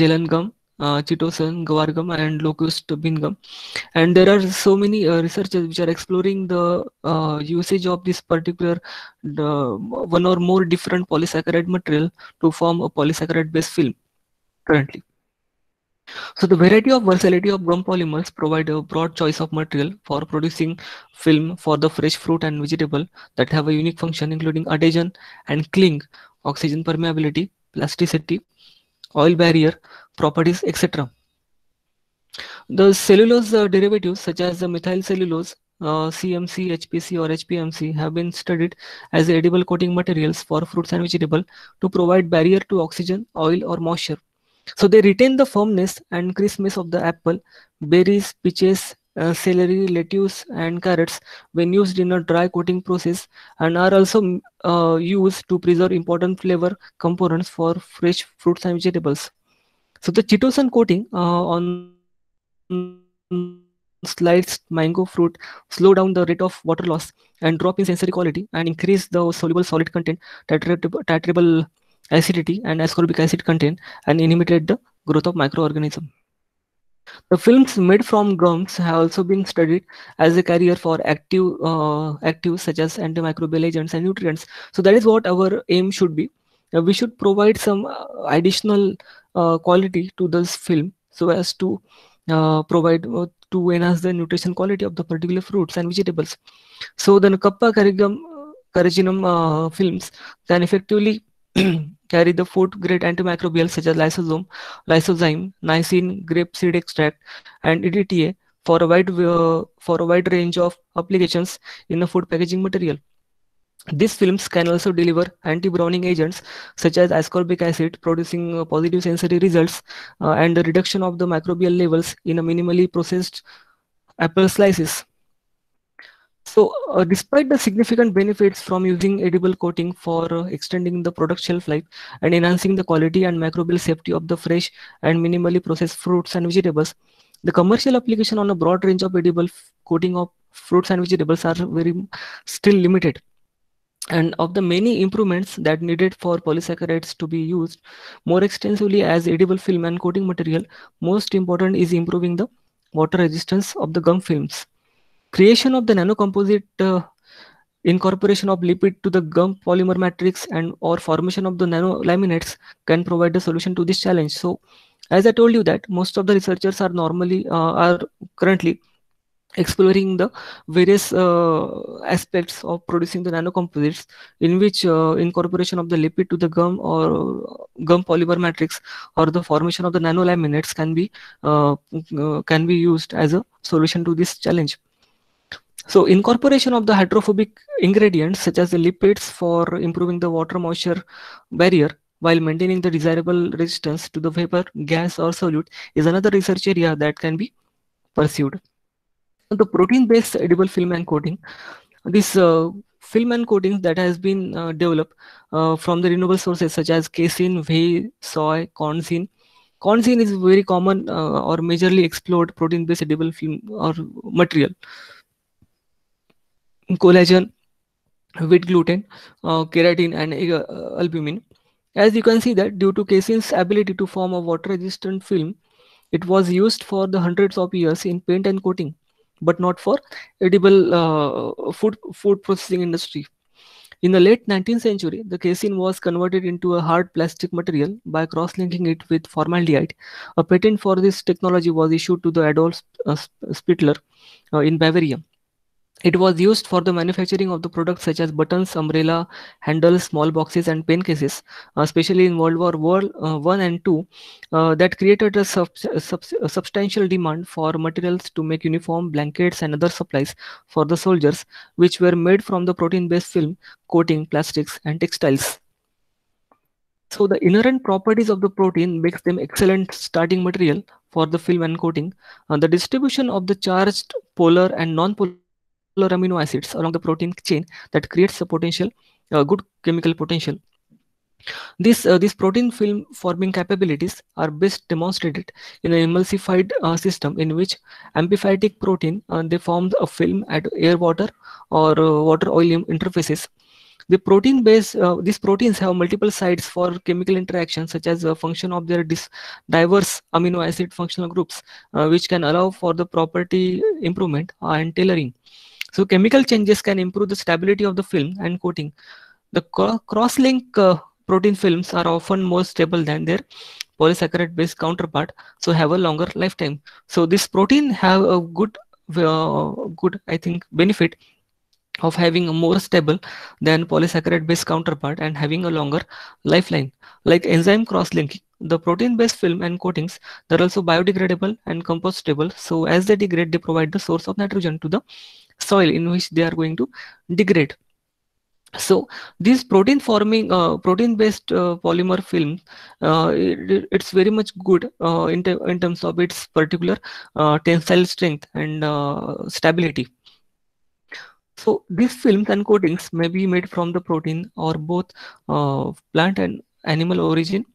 gellan gum uh, chitosan, guar gum, and locust bean gum. And there are so many uh, researchers which are exploring the uh, usage of this particular one or more different polysaccharide material to form a polysaccharide based film currently. So the variety of versatility of gum polymers provide a broad choice of material for producing film for the fresh fruit and vegetable that have a unique function including adhesion and cling, oxygen permeability, plasticity, oil barrier properties, etc. The cellulose uh, derivatives such as the methyl cellulose, uh, CMC, HPC or HPMC have been studied as edible coating materials for fruits and vegetables to provide barrier to oxygen, oil or moisture. So they retain the firmness and crispness of the apple, berries, peaches, uh, celery, lettuce and carrots when used in a dry coating process and are also uh, used to preserve important flavor components for fresh fruits and vegetables. So the chitosan coating uh, on sliced mango fruit slow down the rate of water loss and drop in sensory quality and increase the soluble solid content, titratable acidity and ascorbic acid content and inhibited the growth of microorganisms. The films made from gums have also been studied as a carrier for active uh, actives such as antimicrobial agents and nutrients. So that is what our aim should be. Uh, we should provide some uh, additional uh, quality to this film so as to provide to enhance the nutrition quality of the particular fruits and vegetables. So the Kappa carrageenan films can effectively carry the food grade antimicrobials such as lysosome, lysozyme, nisin, grape seed extract, and EDTA for a wide uh, for a wide range of applications in the food packaging material. These films can also deliver anti-browning agents such as ascorbic acid, producing uh, positive sensory results uh, and the reduction of the microbial levels in a minimally processed apple slices. So uh, despite the significant benefits from using edible coating for uh, extending the product shelf life and enhancing the quality and microbial safety of the fresh and minimally processed fruits and vegetables, the commercial application on a broad range of edible coating of fruits and vegetables are very still limited and of the many improvements that needed for polysaccharides to be used more extensively as edible film and coating material, most important is improving the water resistance of the gum films. Creation of the nanocomposite uh, incorporation of lipid to the gum polymer matrix and or formation of the nanolaminates can provide the solution to this challenge. So as I told you that most of the researchers are normally uh, are currently exploring the various uh, aspects of producing the nanocomposites in which uh, incorporation of the lipid to the gum or gum polymer matrix or the formation of the nanolaminates can be uh, uh, can be used as a solution to this challenge. So incorporation of the hydrophobic ingredients such as the lipids for improving the water moisture barrier while maintaining the desirable resistance to the vapor gas or solute is another research area that can be pursued the protein-based edible film and coating. This uh, film and coatings that has been uh, developed uh, from the renewable sources such as casein, whey, soy, corn zein. Cornseed is very common uh, or majorly explored protein-based edible film or material. Collagen, wheat gluten, uh, keratin, and uh, albumin. As you can see that due to casein's ability to form a water-resistant film, it was used for the hundreds of years in paint and coating but not for edible uh, food food processing industry. In the late 19th century, the casein was converted into a hard plastic material by cross-linking it with formaldehyde. A patent for this technology was issued to the Adolf uh, Spitteler uh, in Bavaria. It was used for the manufacturing of the products such as buttons, umbrella, handles, small boxes, and pen cases, uh, especially in World War World, uh, One and Two, uh, that created a, sub sub substantial demand for materials to make uniform, blankets, and other supplies for the soldiers, which were made from the protein-based film, coating, plastics, and textiles. So the inherent properties of the protein makes them excellent starting material for the film and coating. Uh, the distribution of the charged polar and non-polar amino acids along the protein chain that creates a potential, uh, good chemical potential. This, uh, these protein film forming capabilities are best demonstrated in an emulsified uh, system in which amphipathic protein uh, they form a film at air water or uh, water oil interfaces the protein base, uh, these proteins have multiple sites for chemical interactions, such as a function of their diverse amino acid functional groups, uh, which can allow for the property improvement and tailoring. So chemical changes can improve the stability of the film and coating. The cross-link uh, protein films are often more stable than their polysaccharide based counterpart, so have a longer lifetime. So this protein have a good, uh, good I think benefit of having a more stable than polysaccharide based counterpart and having a longer lifeline. Like enzyme cross-linking, the protein-based film and coatings, they're also biodegradable and compostable. So as they degrade, they provide the source of nitrogen to the soil in which they are going to degrade. So these protein forming, uh, protein based uh, polymer film, uh, it, it's very much good uh, in, in terms of its particular uh, tensile strength and uh, stability. So these films and coatings may be made from the protein or both plant and animal origin.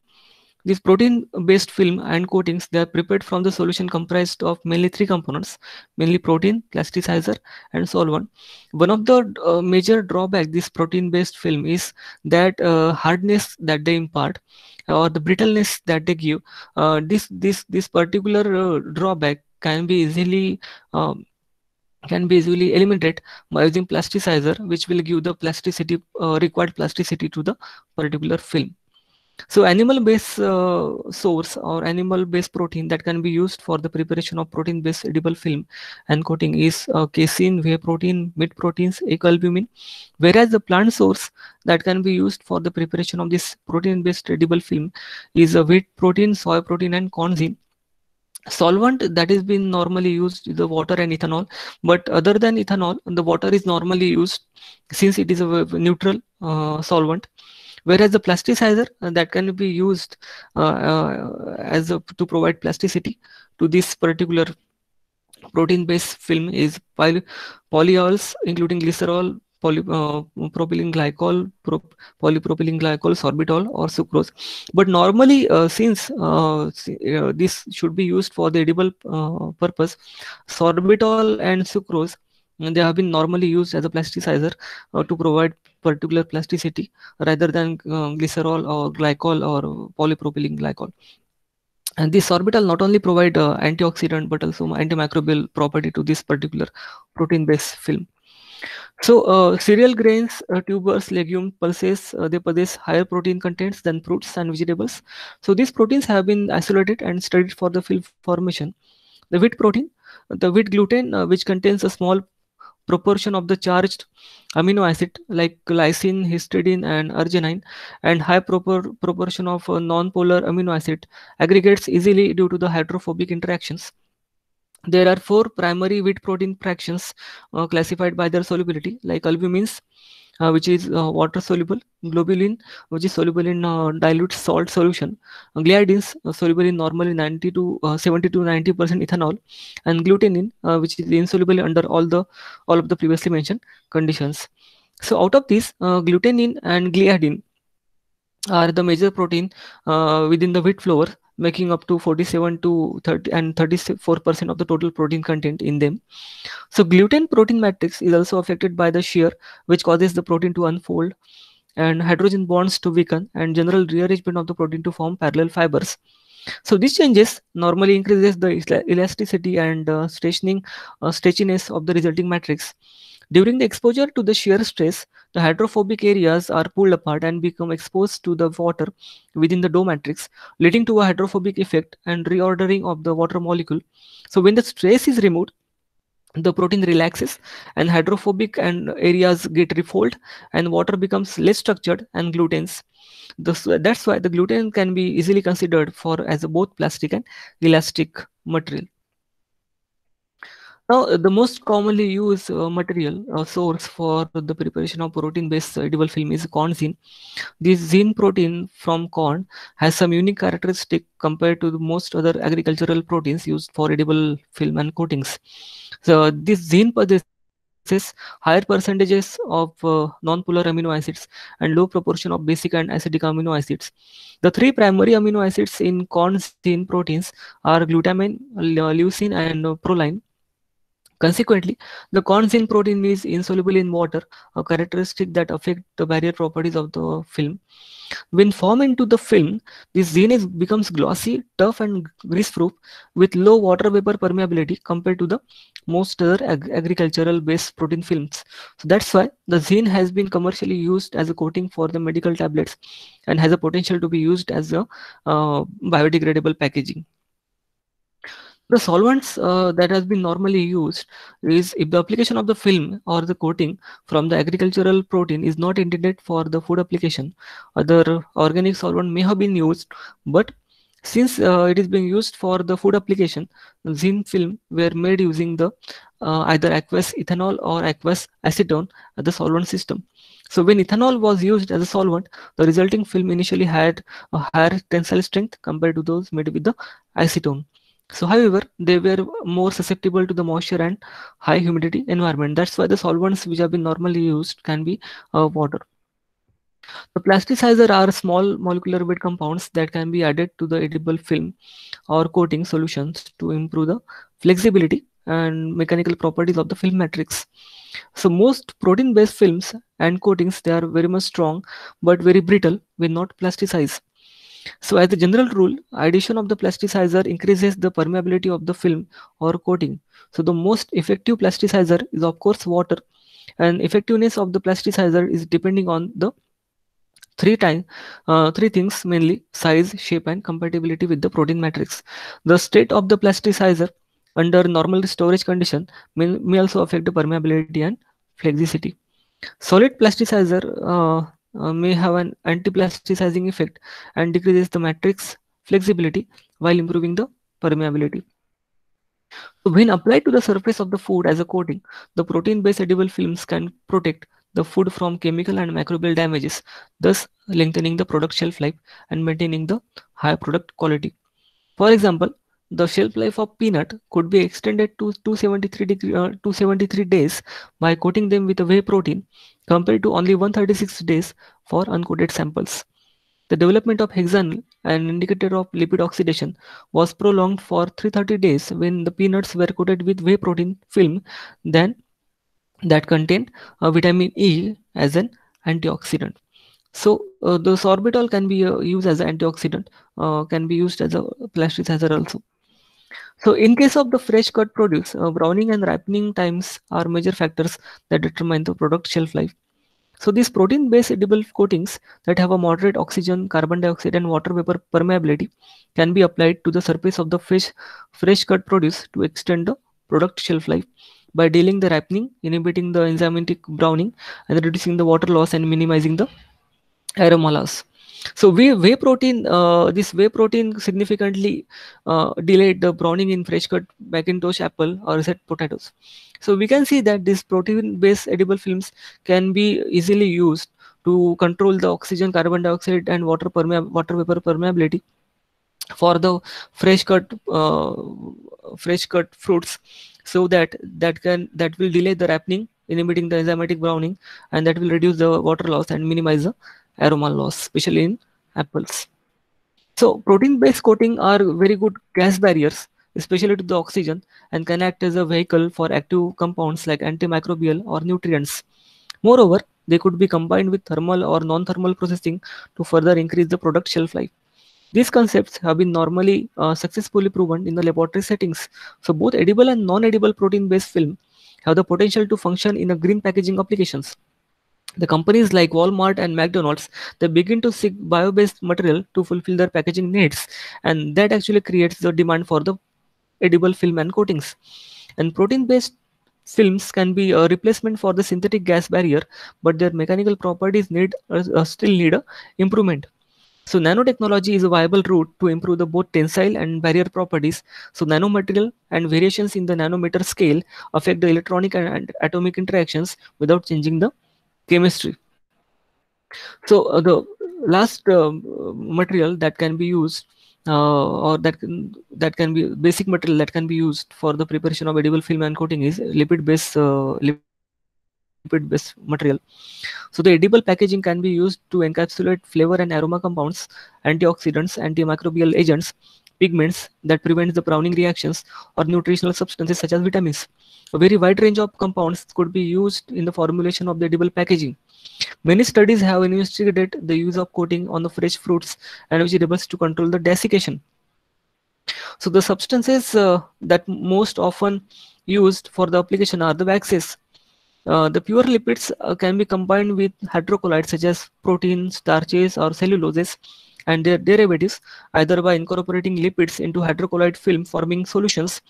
These protein-based film and coatings, they are prepared from the solution comprised of mainly three components, mainly protein, plasticizer, and solvent. One of the uh, major drawback this protein-based film is that uh, hardness that they impart or the brittleness that they give. Uh, this this this particular uh, drawback can be easily um, can be easily eliminated by using plasticizer which will give the plasticity uh, required plasticity to the particular film so animal based uh, source or animal based protein that can be used for the preparation of protein based edible film and coating is uh, casein whey protein meat proteins egg albumin whereas the plant source that can be used for the preparation of this protein based edible film is a wheat protein soy protein and corn zein solvent that is been normally used is the water and ethanol but other than ethanol the water is normally used since it is a neutral uh, solvent whereas the plasticizer uh, that can be used uh, uh as a, to provide plasticity to this particular protein based film is poly polyols including glycerol poly, uh, propylene glycol, pro, polypropylene glycol, sorbitol, or sucrose. But normally, uh, since uh, this should be used for the edible purpose, sorbitol and sucrose they have been normally used as a plasticizer uh, to provide particular plasticity rather than glycerol or glycol or polypropylene glycol. And this sorbitol not only provide uh, antioxidant but also antimicrobial property to this particular protein-based film. So uh, cereal grains, uh, tubers, legume, pulses, uh, they possess higher protein contents than fruits and vegetables. So these proteins have been isolated and studied for the film formation. The wheat protein, the wheat gluten, uh, which contains a small proportion of the charged amino acid like lysine, histidine, and arginine, and high propor proportion of uh, non-polar amino acid aggregates easily due to the hydrophobic interactions. There are four primary wheat protein fractions uh, classified by their solubility, like albumins, uh, which is uh, water soluble, globulin, which is soluble in uh, dilute salt solution, gliadins, uh, soluble in normally 90 to uh, 70 to 90 percent ethanol, and glutenin, which is insoluble under all the all of the previously mentioned conditions. So out of these, glutenin and gliadin are the major protein within the wheat flour making up to 47 to 30 and 34 percent of the total protein content in them. So gluten protein matrix is also affected by the shear which causes the protein to unfold and hydrogen bonds to weaken and general rearrangement of the protein to form parallel fibers. So these changes normally increases the elasticity and uh, stationing uh, stretchiness of the resulting matrix during the exposure to the shear stress, the hydrophobic areas are pulled apart and become exposed to the water within the dough matrix, leading to a hydrophobic effect and reordering of the water molecule. So when the stress is removed, the protein relaxes and hydrophobic and areas get refold and water becomes less structured and gluten's. that's why the gluten can be easily considered for as both plastic and elastic material. Now, uh, the most commonly used uh, material uh, source for the preparation of protein-based edible film is corn zein. This zein protein from corn has some unique characteristic compared to the most other agricultural proteins used for edible film and coatings. So this zein possesses higher percentages of uh, non-polar amino acids and low proportion of basic and acidic amino acids. The three primary amino acids in corn zein proteins are glutamine, leucine, and proline Consequently, the corn zein protein is insoluble in water, a characteristic that affect the barrier properties of the film. When formed into the film, this zein becomes glossy, tough, and grease-proof with low water vapor permeability compared to the most other ag agricultural-based protein films. So that's why the zein has been commercially used as a coating for the medical tablets and has a potential to be used as a uh, biodegradable packaging. The solvents uh, that has been normally used is if the application of the film or the coating from the agricultural protein is not intended for the food application, other organic solvent may have been used, but since uh, it is being used for the food application, zein film were made using the uh, either aqueous ethanol or aqueous acetone as the solvent system. So when ethanol was used as a solvent, the resulting film initially had a higher tensile strength compared to those made with the acetone. So however, they were more susceptible to the moisture and high humidity environment. That's why the solvents which have been normally used can be uh, water. The plasticizer are small molecular weight compounds that can be added to the edible film or coating solutions to improve the flexibility and mechanical properties of the film matrix. So most protein-based films and coatings, they are very much strong, but very brittle when not plasticized. So as a general rule, addition of the plasticizer increases the permeability of the film or coating. So the most effective plasticizer is of course water. And effectiveness of the plasticizer is depending on the three time uh, three things mainly size shape and compatibility with the protein matrix. The state of the plasticizer under normal storage condition may, may also affect the permeability and flexicity. Solid plasticizer uh, uh, may have an anti-plasticizing effect and decreases the matrix flexibility while improving the permeability. So when applied to the surface of the food as a coating, the protein-based edible films can protect the food from chemical and microbial damages, thus lengthening the product shelf life and maintaining the high product quality. For example, the shelf life of peanut could be extended to 273, degree, uh, 273 days by coating them with a whey protein compared to only 136 days for uncoated samples. The development of hexanol, an indicator of lipid oxidation, was prolonged for 330 days when the peanuts were coated with whey protein film than that contained uh, vitamin E as an antioxidant. So uh, the sorbitol can be uh, used as an antioxidant, uh, can be used as a plasticizer also. So in case of the fresh cut produce, uh, browning and ripening times are major factors that determine the product shelf life. So these protein-based edible coatings that have a moderate oxygen, carbon dioxide and water vapor permeability can be applied to the surface of the fresh, fresh cut produce to extend the product shelf life by dealing the ripening, inhibiting the enzymatic browning and reducing the water loss and minimizing the aroma loss. So whey, whey protein, uh, this whey protein significantly uh, delayed the browning in fresh cut McIntosh apple or set potatoes. So we can see that these protein-based edible films can be easily used to control the oxygen, carbon dioxide, and water water vapor permeability for the fresh cut uh, fresh cut fruits, so that that can that will delay the ripening, inhibiting the enzymatic browning, and that will reduce the water loss and minimize the aroma loss, especially in apples. So protein-based coating are very good gas barriers, especially to the oxygen, and can act as a vehicle for active compounds like antimicrobial or nutrients. Moreover, they could be combined with thermal or non-thermal processing to further increase the product shelf life. These concepts have been normally uh, successfully proven in the laboratory settings. So both edible and non-edible protein-based film have the potential to function in a green packaging applications the companies like walmart and mcdonald's they begin to seek bio-based material to fulfill their packaging needs and that actually creates the demand for the edible film and coatings and protein-based films can be a replacement for the synthetic gas barrier but their mechanical properties need uh, uh still need a improvement So nanotechnology is a viable route to improve the both tensile and barrier properties. So nanomaterial and variations in the nanometer scale affect the electronic and atomic interactions without changing the chemistry. So uh, the last uh, material that can be used uh, or that can, that can be basic material that can be used for the preparation of edible film and coating is lipid based uh, lipid based material so the edible packaging can be used to encapsulate flavor and aroma compounds antioxidants antimicrobial agents pigments that prevent the browning reactions or nutritional substances such as vitamins a very wide range of compounds could be used in the formulation of the edible packaging Many studies have investigated the use of coating on the fresh fruits and vegetables to control the desiccation. So the substances uh, that most often used for the application are the waxes. Uh, the pure lipids uh, can be combined with hydrocolloids such as proteins, starches, or celluloses and their derivatives either by incorporating lipids into hydrocolloid film forming solutions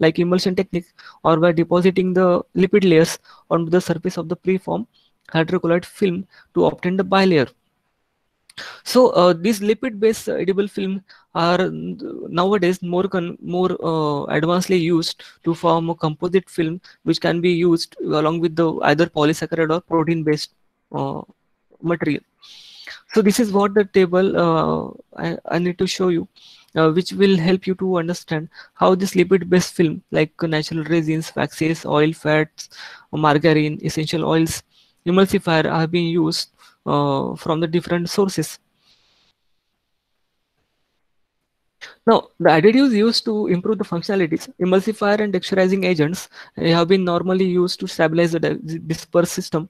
like emulsion technique or by depositing the lipid layers onto the surface of the preform hydrocolloid film to obtain the bilayer. So uh, these lipid-based edible film are nowadays more more uh, advancedly used to form a composite film, which can be used along with the either polysaccharide or protein-based uh, material. So this is what the table uh, I, I, need to show you, uh, which will help you to understand how this lipid-based film, like natural resins, waxes, oil, fats, margarine, essential oils, emulsifier have been used uh, from the different sources. Now, the additives used to improve the functionalities, emulsifier and texturizing agents have been normally used to stabilize the dispersed system.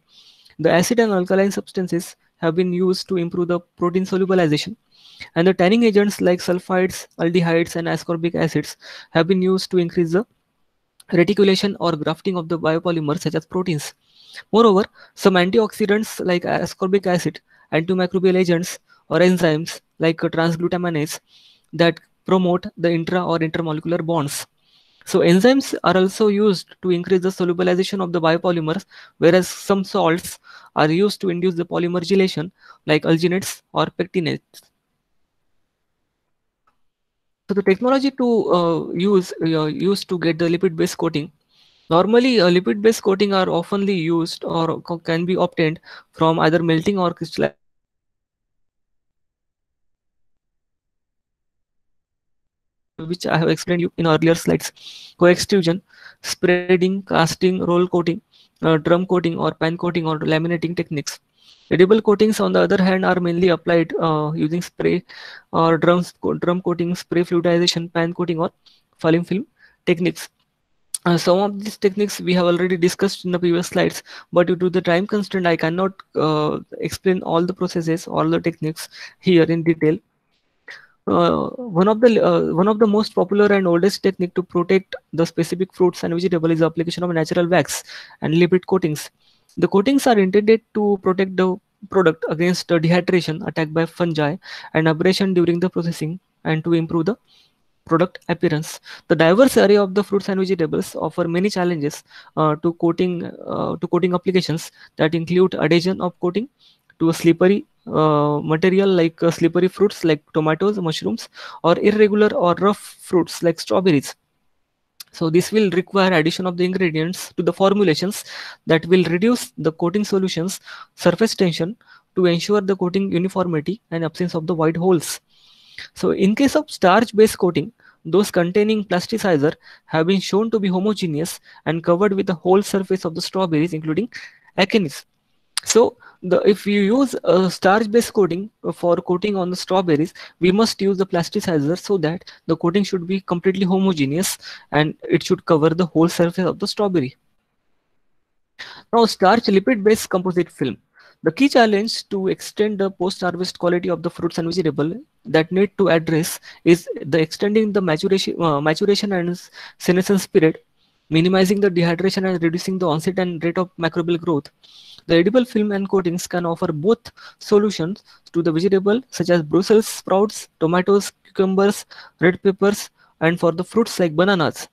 The acid and alkaline substances have been used to improve the protein solubilization. And the tanning agents like sulfides, aldehydes, and ascorbic acids have been used to increase the reticulation or grafting of the biopolymers such as proteins. Moreover, some antioxidants like ascorbic acid, antimicrobial agents, or enzymes like transglutaminase that promote the intra or intermolecular bonds. So enzymes are also used to increase the solubilization of the biopolymers, whereas some salts are used to induce the polymerization like alginates or pectinates. So the technology to uh, use uh, used to get the lipid-based coating Normally, a lipid-based coating are oftenly used or can be obtained from either melting or crystallization which I have explained you in earlier slides. Co-extrusion, spreading, casting, roll coating, uh, drum coating or pan coating or laminating techniques. Edible coatings, on the other hand, are mainly applied uh, using spray or drums, drum coating, spray fluidization, pan coating or falling film techniques. Uh, some of these techniques we have already discussed in the previous slides, but due to the time constraint, I cannot uh, explain all the processes, all the techniques here in detail. Uh, one of the uh, one of the most popular and oldest technique to protect the specific fruits and vegetable is application of natural wax and lipid coatings. The coatings are intended to protect the product against dehydration, attack by fungi, and abrasion during the processing, and to improve the product appearance. The diverse array of the fruits and vegetables offer many challenges uh, to coating uh, to coating applications that include adhesion of coating to a slippery uh, material like uh, slippery fruits like tomatoes, mushrooms, or irregular or rough fruits like strawberries. So this will require addition of the ingredients to the formulations that will reduce the coating solutions surface tension to ensure the coating uniformity and absence of the white holes. So in case of starch-based coating, those containing plasticizer have been shown to be homogeneous and covered with the whole surface of the strawberries, including achenes. So the, if you use a starch-based coating for coating on the strawberries, we must use the plasticizer so that the coating should be completely homogeneous and it should cover the whole surface of the strawberry. Now starch lipid-based composite film. The key challenge to extend the post-harvest quality of the fruits and vegetable that need to address is the extending the maturation, uh, maturation and senescence period, minimizing the dehydration and reducing the onset and rate of microbial growth. The edible film and coatings can offer both solutions to the vegetable such as Brussels sprouts, tomatoes, cucumbers, red peppers, and for the fruits like bananas.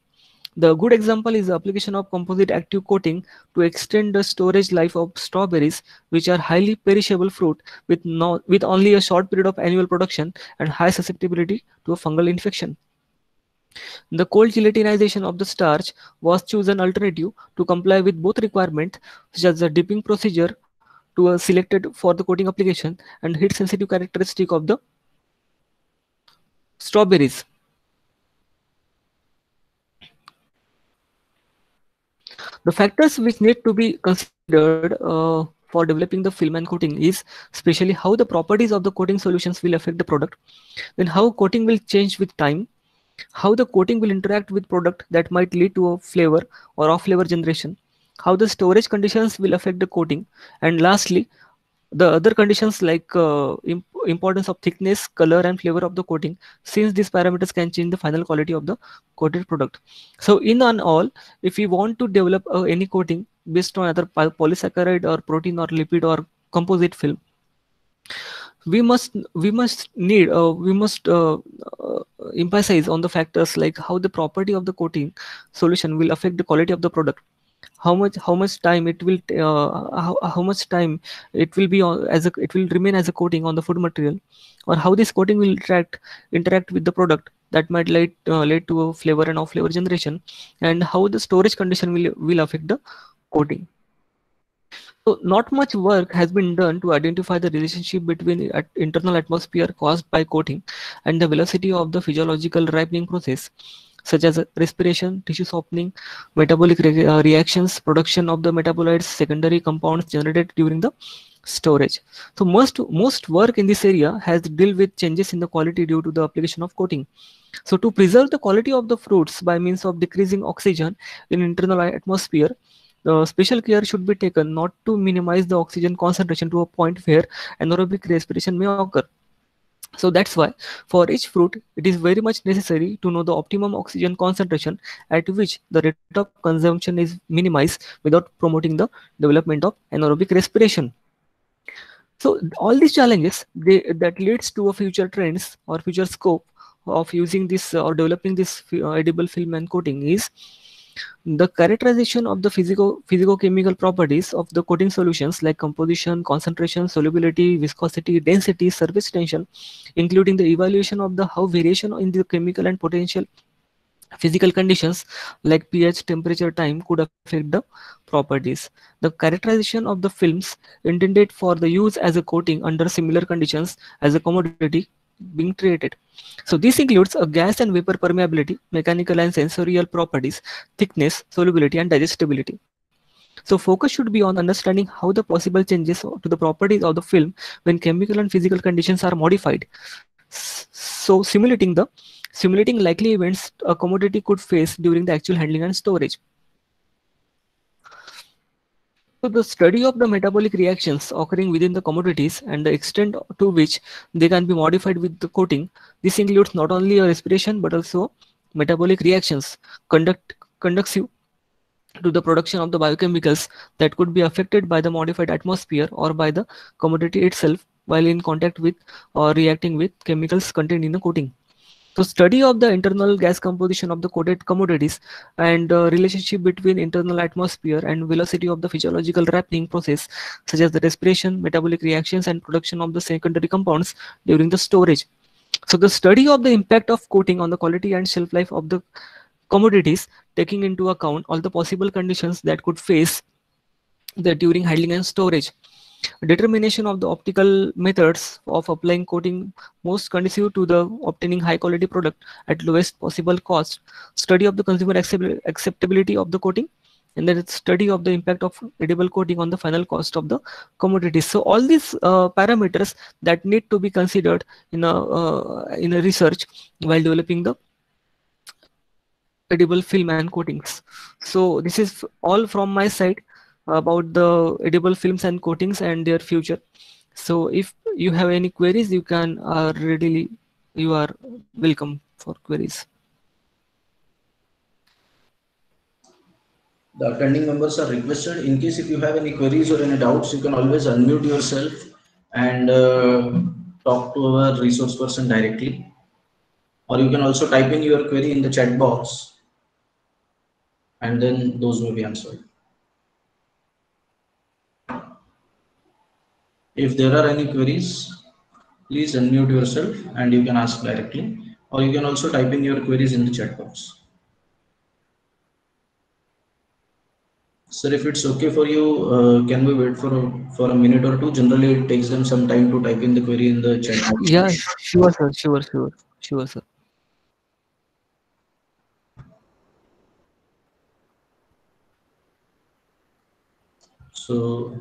The good example is the application of composite active coating to extend the storage life of strawberries, which are highly perishable fruit with, no, with only a short period of annual production and high susceptibility to a fungal infection. The cold gelatinization of the starch was chosen alternative to comply with both requirements, such as the dipping procedure to a selected for the coating application and heat sensitive characteristic of the strawberries. The factors which need to be considered uh, for developing the film and coating is especially how the properties of the coating solutions will affect the product, then how coating will change with time, how the coating will interact with product that might lead to a flavor or off flavor generation, how the storage conditions will affect the coating, and lastly, the other conditions like uh, imp importance of thickness, color, and flavor of the coating, since these parameters can change the final quality of the coated product. So in on all, if we want to develop uh, any coating based on either polysaccharide or protein or lipid or composite film, we must we must need uh, we must uh, uh, emphasize on the factors like how the property of the coating solution will affect the quality of the product. How much how much time it will uh, how, how much time it will be on as a it will remain as a coating on the food material? Or how this coating will interact interact with the product that might lead uh, lead to a flavor and off flavor generation? And how the storage condition will will affect the coating so not much work has been done to identify the relationship between at internal atmosphere caused by coating and the velocity of the physiological ripening process such as respiration, tissue softening, metabolic re uh, reactions, production of the metabolites, secondary compounds generated during the storage. So most most work in this area has deal with changes in the quality due to the application of coating. So to preserve the quality of the fruits by means of decreasing oxygen in internal atmosphere, the special care should be taken not to minimize the oxygen concentration to a point where anaerobic respiration may occur. So that's why for each fruit, it is very much necessary to know the optimum oxygen concentration at which the rate of consumption is minimized without promoting the development of anaerobic respiration. So all these challenges they, that leads to a future trends or future scope of using this or developing this uh, edible film and coating is the characterization of the physico physicochemical properties of the coating solutions like composition, concentration, solubility, viscosity, density, surface tension, including the evaluation of the how variation in the chemical and potential physical conditions like pH, temperature, time could affect the properties. The characterization of the films intended for the use as a coating under similar conditions as a commodity being created. So this includes a gas and vapor permeability, mechanical and sensorial properties, thickness, solubility, and digestibility. So focus should be on understanding how the possible changes to the properties of the film when chemical and physical conditions are modified. So simulating the simulating likely events a commodity could face during the actual handling and storage. So the study of the metabolic reactions occurring within the commodities and the extent to which they can be modified with the coating. This includes not only respiration but also metabolic reactions conduct conducive to the production of the biochemicals that could be affected by the modified atmosphere or by the commodity itself while in contact with or reacting with chemicals contained in the coating. So study of the internal gas composition of the coated commodities and uh, relationship between internal atmosphere and velocity of the physiological ripening process, such as the respiration, metabolic reactions, and production of the secondary compounds during the storage. So the study of the impact of coating on the quality and shelf life of the commodities, taking into account all the possible conditions that could face the during handling and storage determination of the optical methods of applying coating most conducive to the obtaining high quality product at lowest possible cost. Study of the consumer acceptability of the coating and then study of the impact of edible coating on the final cost of the commodities so all these uh, parameters that need to be considered in a uh, in a research while developing the edible film and coatings. So this is all from my side about the edible films and coatings and their future. So if you have any queries, you can uh, readily, you are welcome for queries. The attending members are requested in case if you have any queries or any doubts, you can always unmute yourself and uh, talk to our resource person directly. Or you can also type in your query in the chat box and then those will be answered. If there are any queries, please unmute yourself and you can ask directly or you can also type in your queries in the chat box. Sir, if it's okay for you, uh, can we wait for a, for a minute or two? Generally, it takes them some time to type in the query in the chat box. Yeah, sure, sir. Sure, sure, sure, sir. So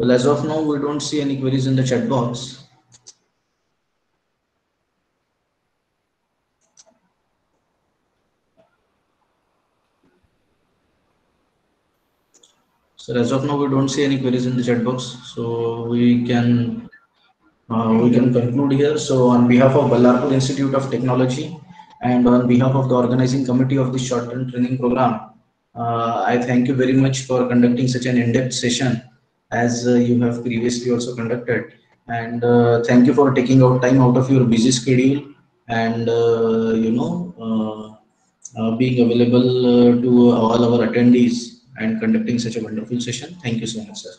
Well, as of now, we don't see any queries in the chat box. So as of now, we don't see any queries in the chat box. So we can uh, we can conclude here. So on behalf of Ballarpur Institute of Technology and on behalf of the organizing committee of this short-term training program, uh, I thank you very much for conducting such an in-depth session as uh, you have previously also conducted. And uh, thank you for taking out time out of your busy schedule and uh, you know being available to all our attendees and conducting such a wonderful session. Thank you so much, sir.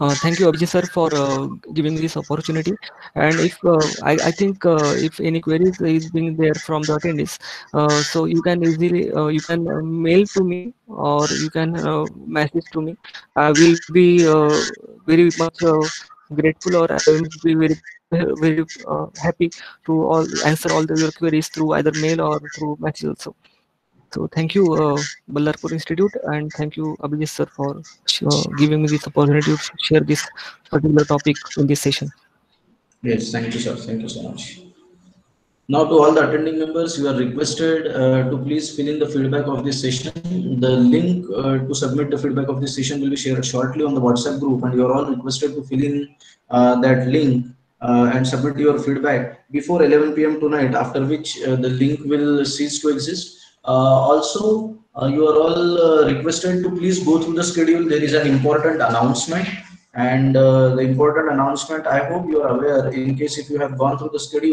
Uh, thank you, Abhijit sir, for uh, giving this opportunity. And if uh, I, I think if any queries is being there from the attendees, so you can easily you can mail to me or you can message to me. I will be very much grateful or I will be very very uh, happy to all answer all the, your queries through either mail or through message also. So thank you, uh, Ballarpur Institute, and thank you, Abhijit sir, for uh, giving me this opportunity to share this particular topic in this session. Yes, thank you, sir. Thank you so much. Now, to all the attending members, you are requested uh, to please fill in the feedback of this session. The link uh, to submit the feedback of this session will be shared shortly on the WhatsApp group, and you are all requested to fill in uh, that link uh, and submit your feedback before 11 p.m. tonight, after which uh, the link will cease to exist. Uh, also, uh, you are all uh, requested to please go through the schedule. There is an important announcement and the important announcement, I hope you are aware in case if you have gone through the schedule,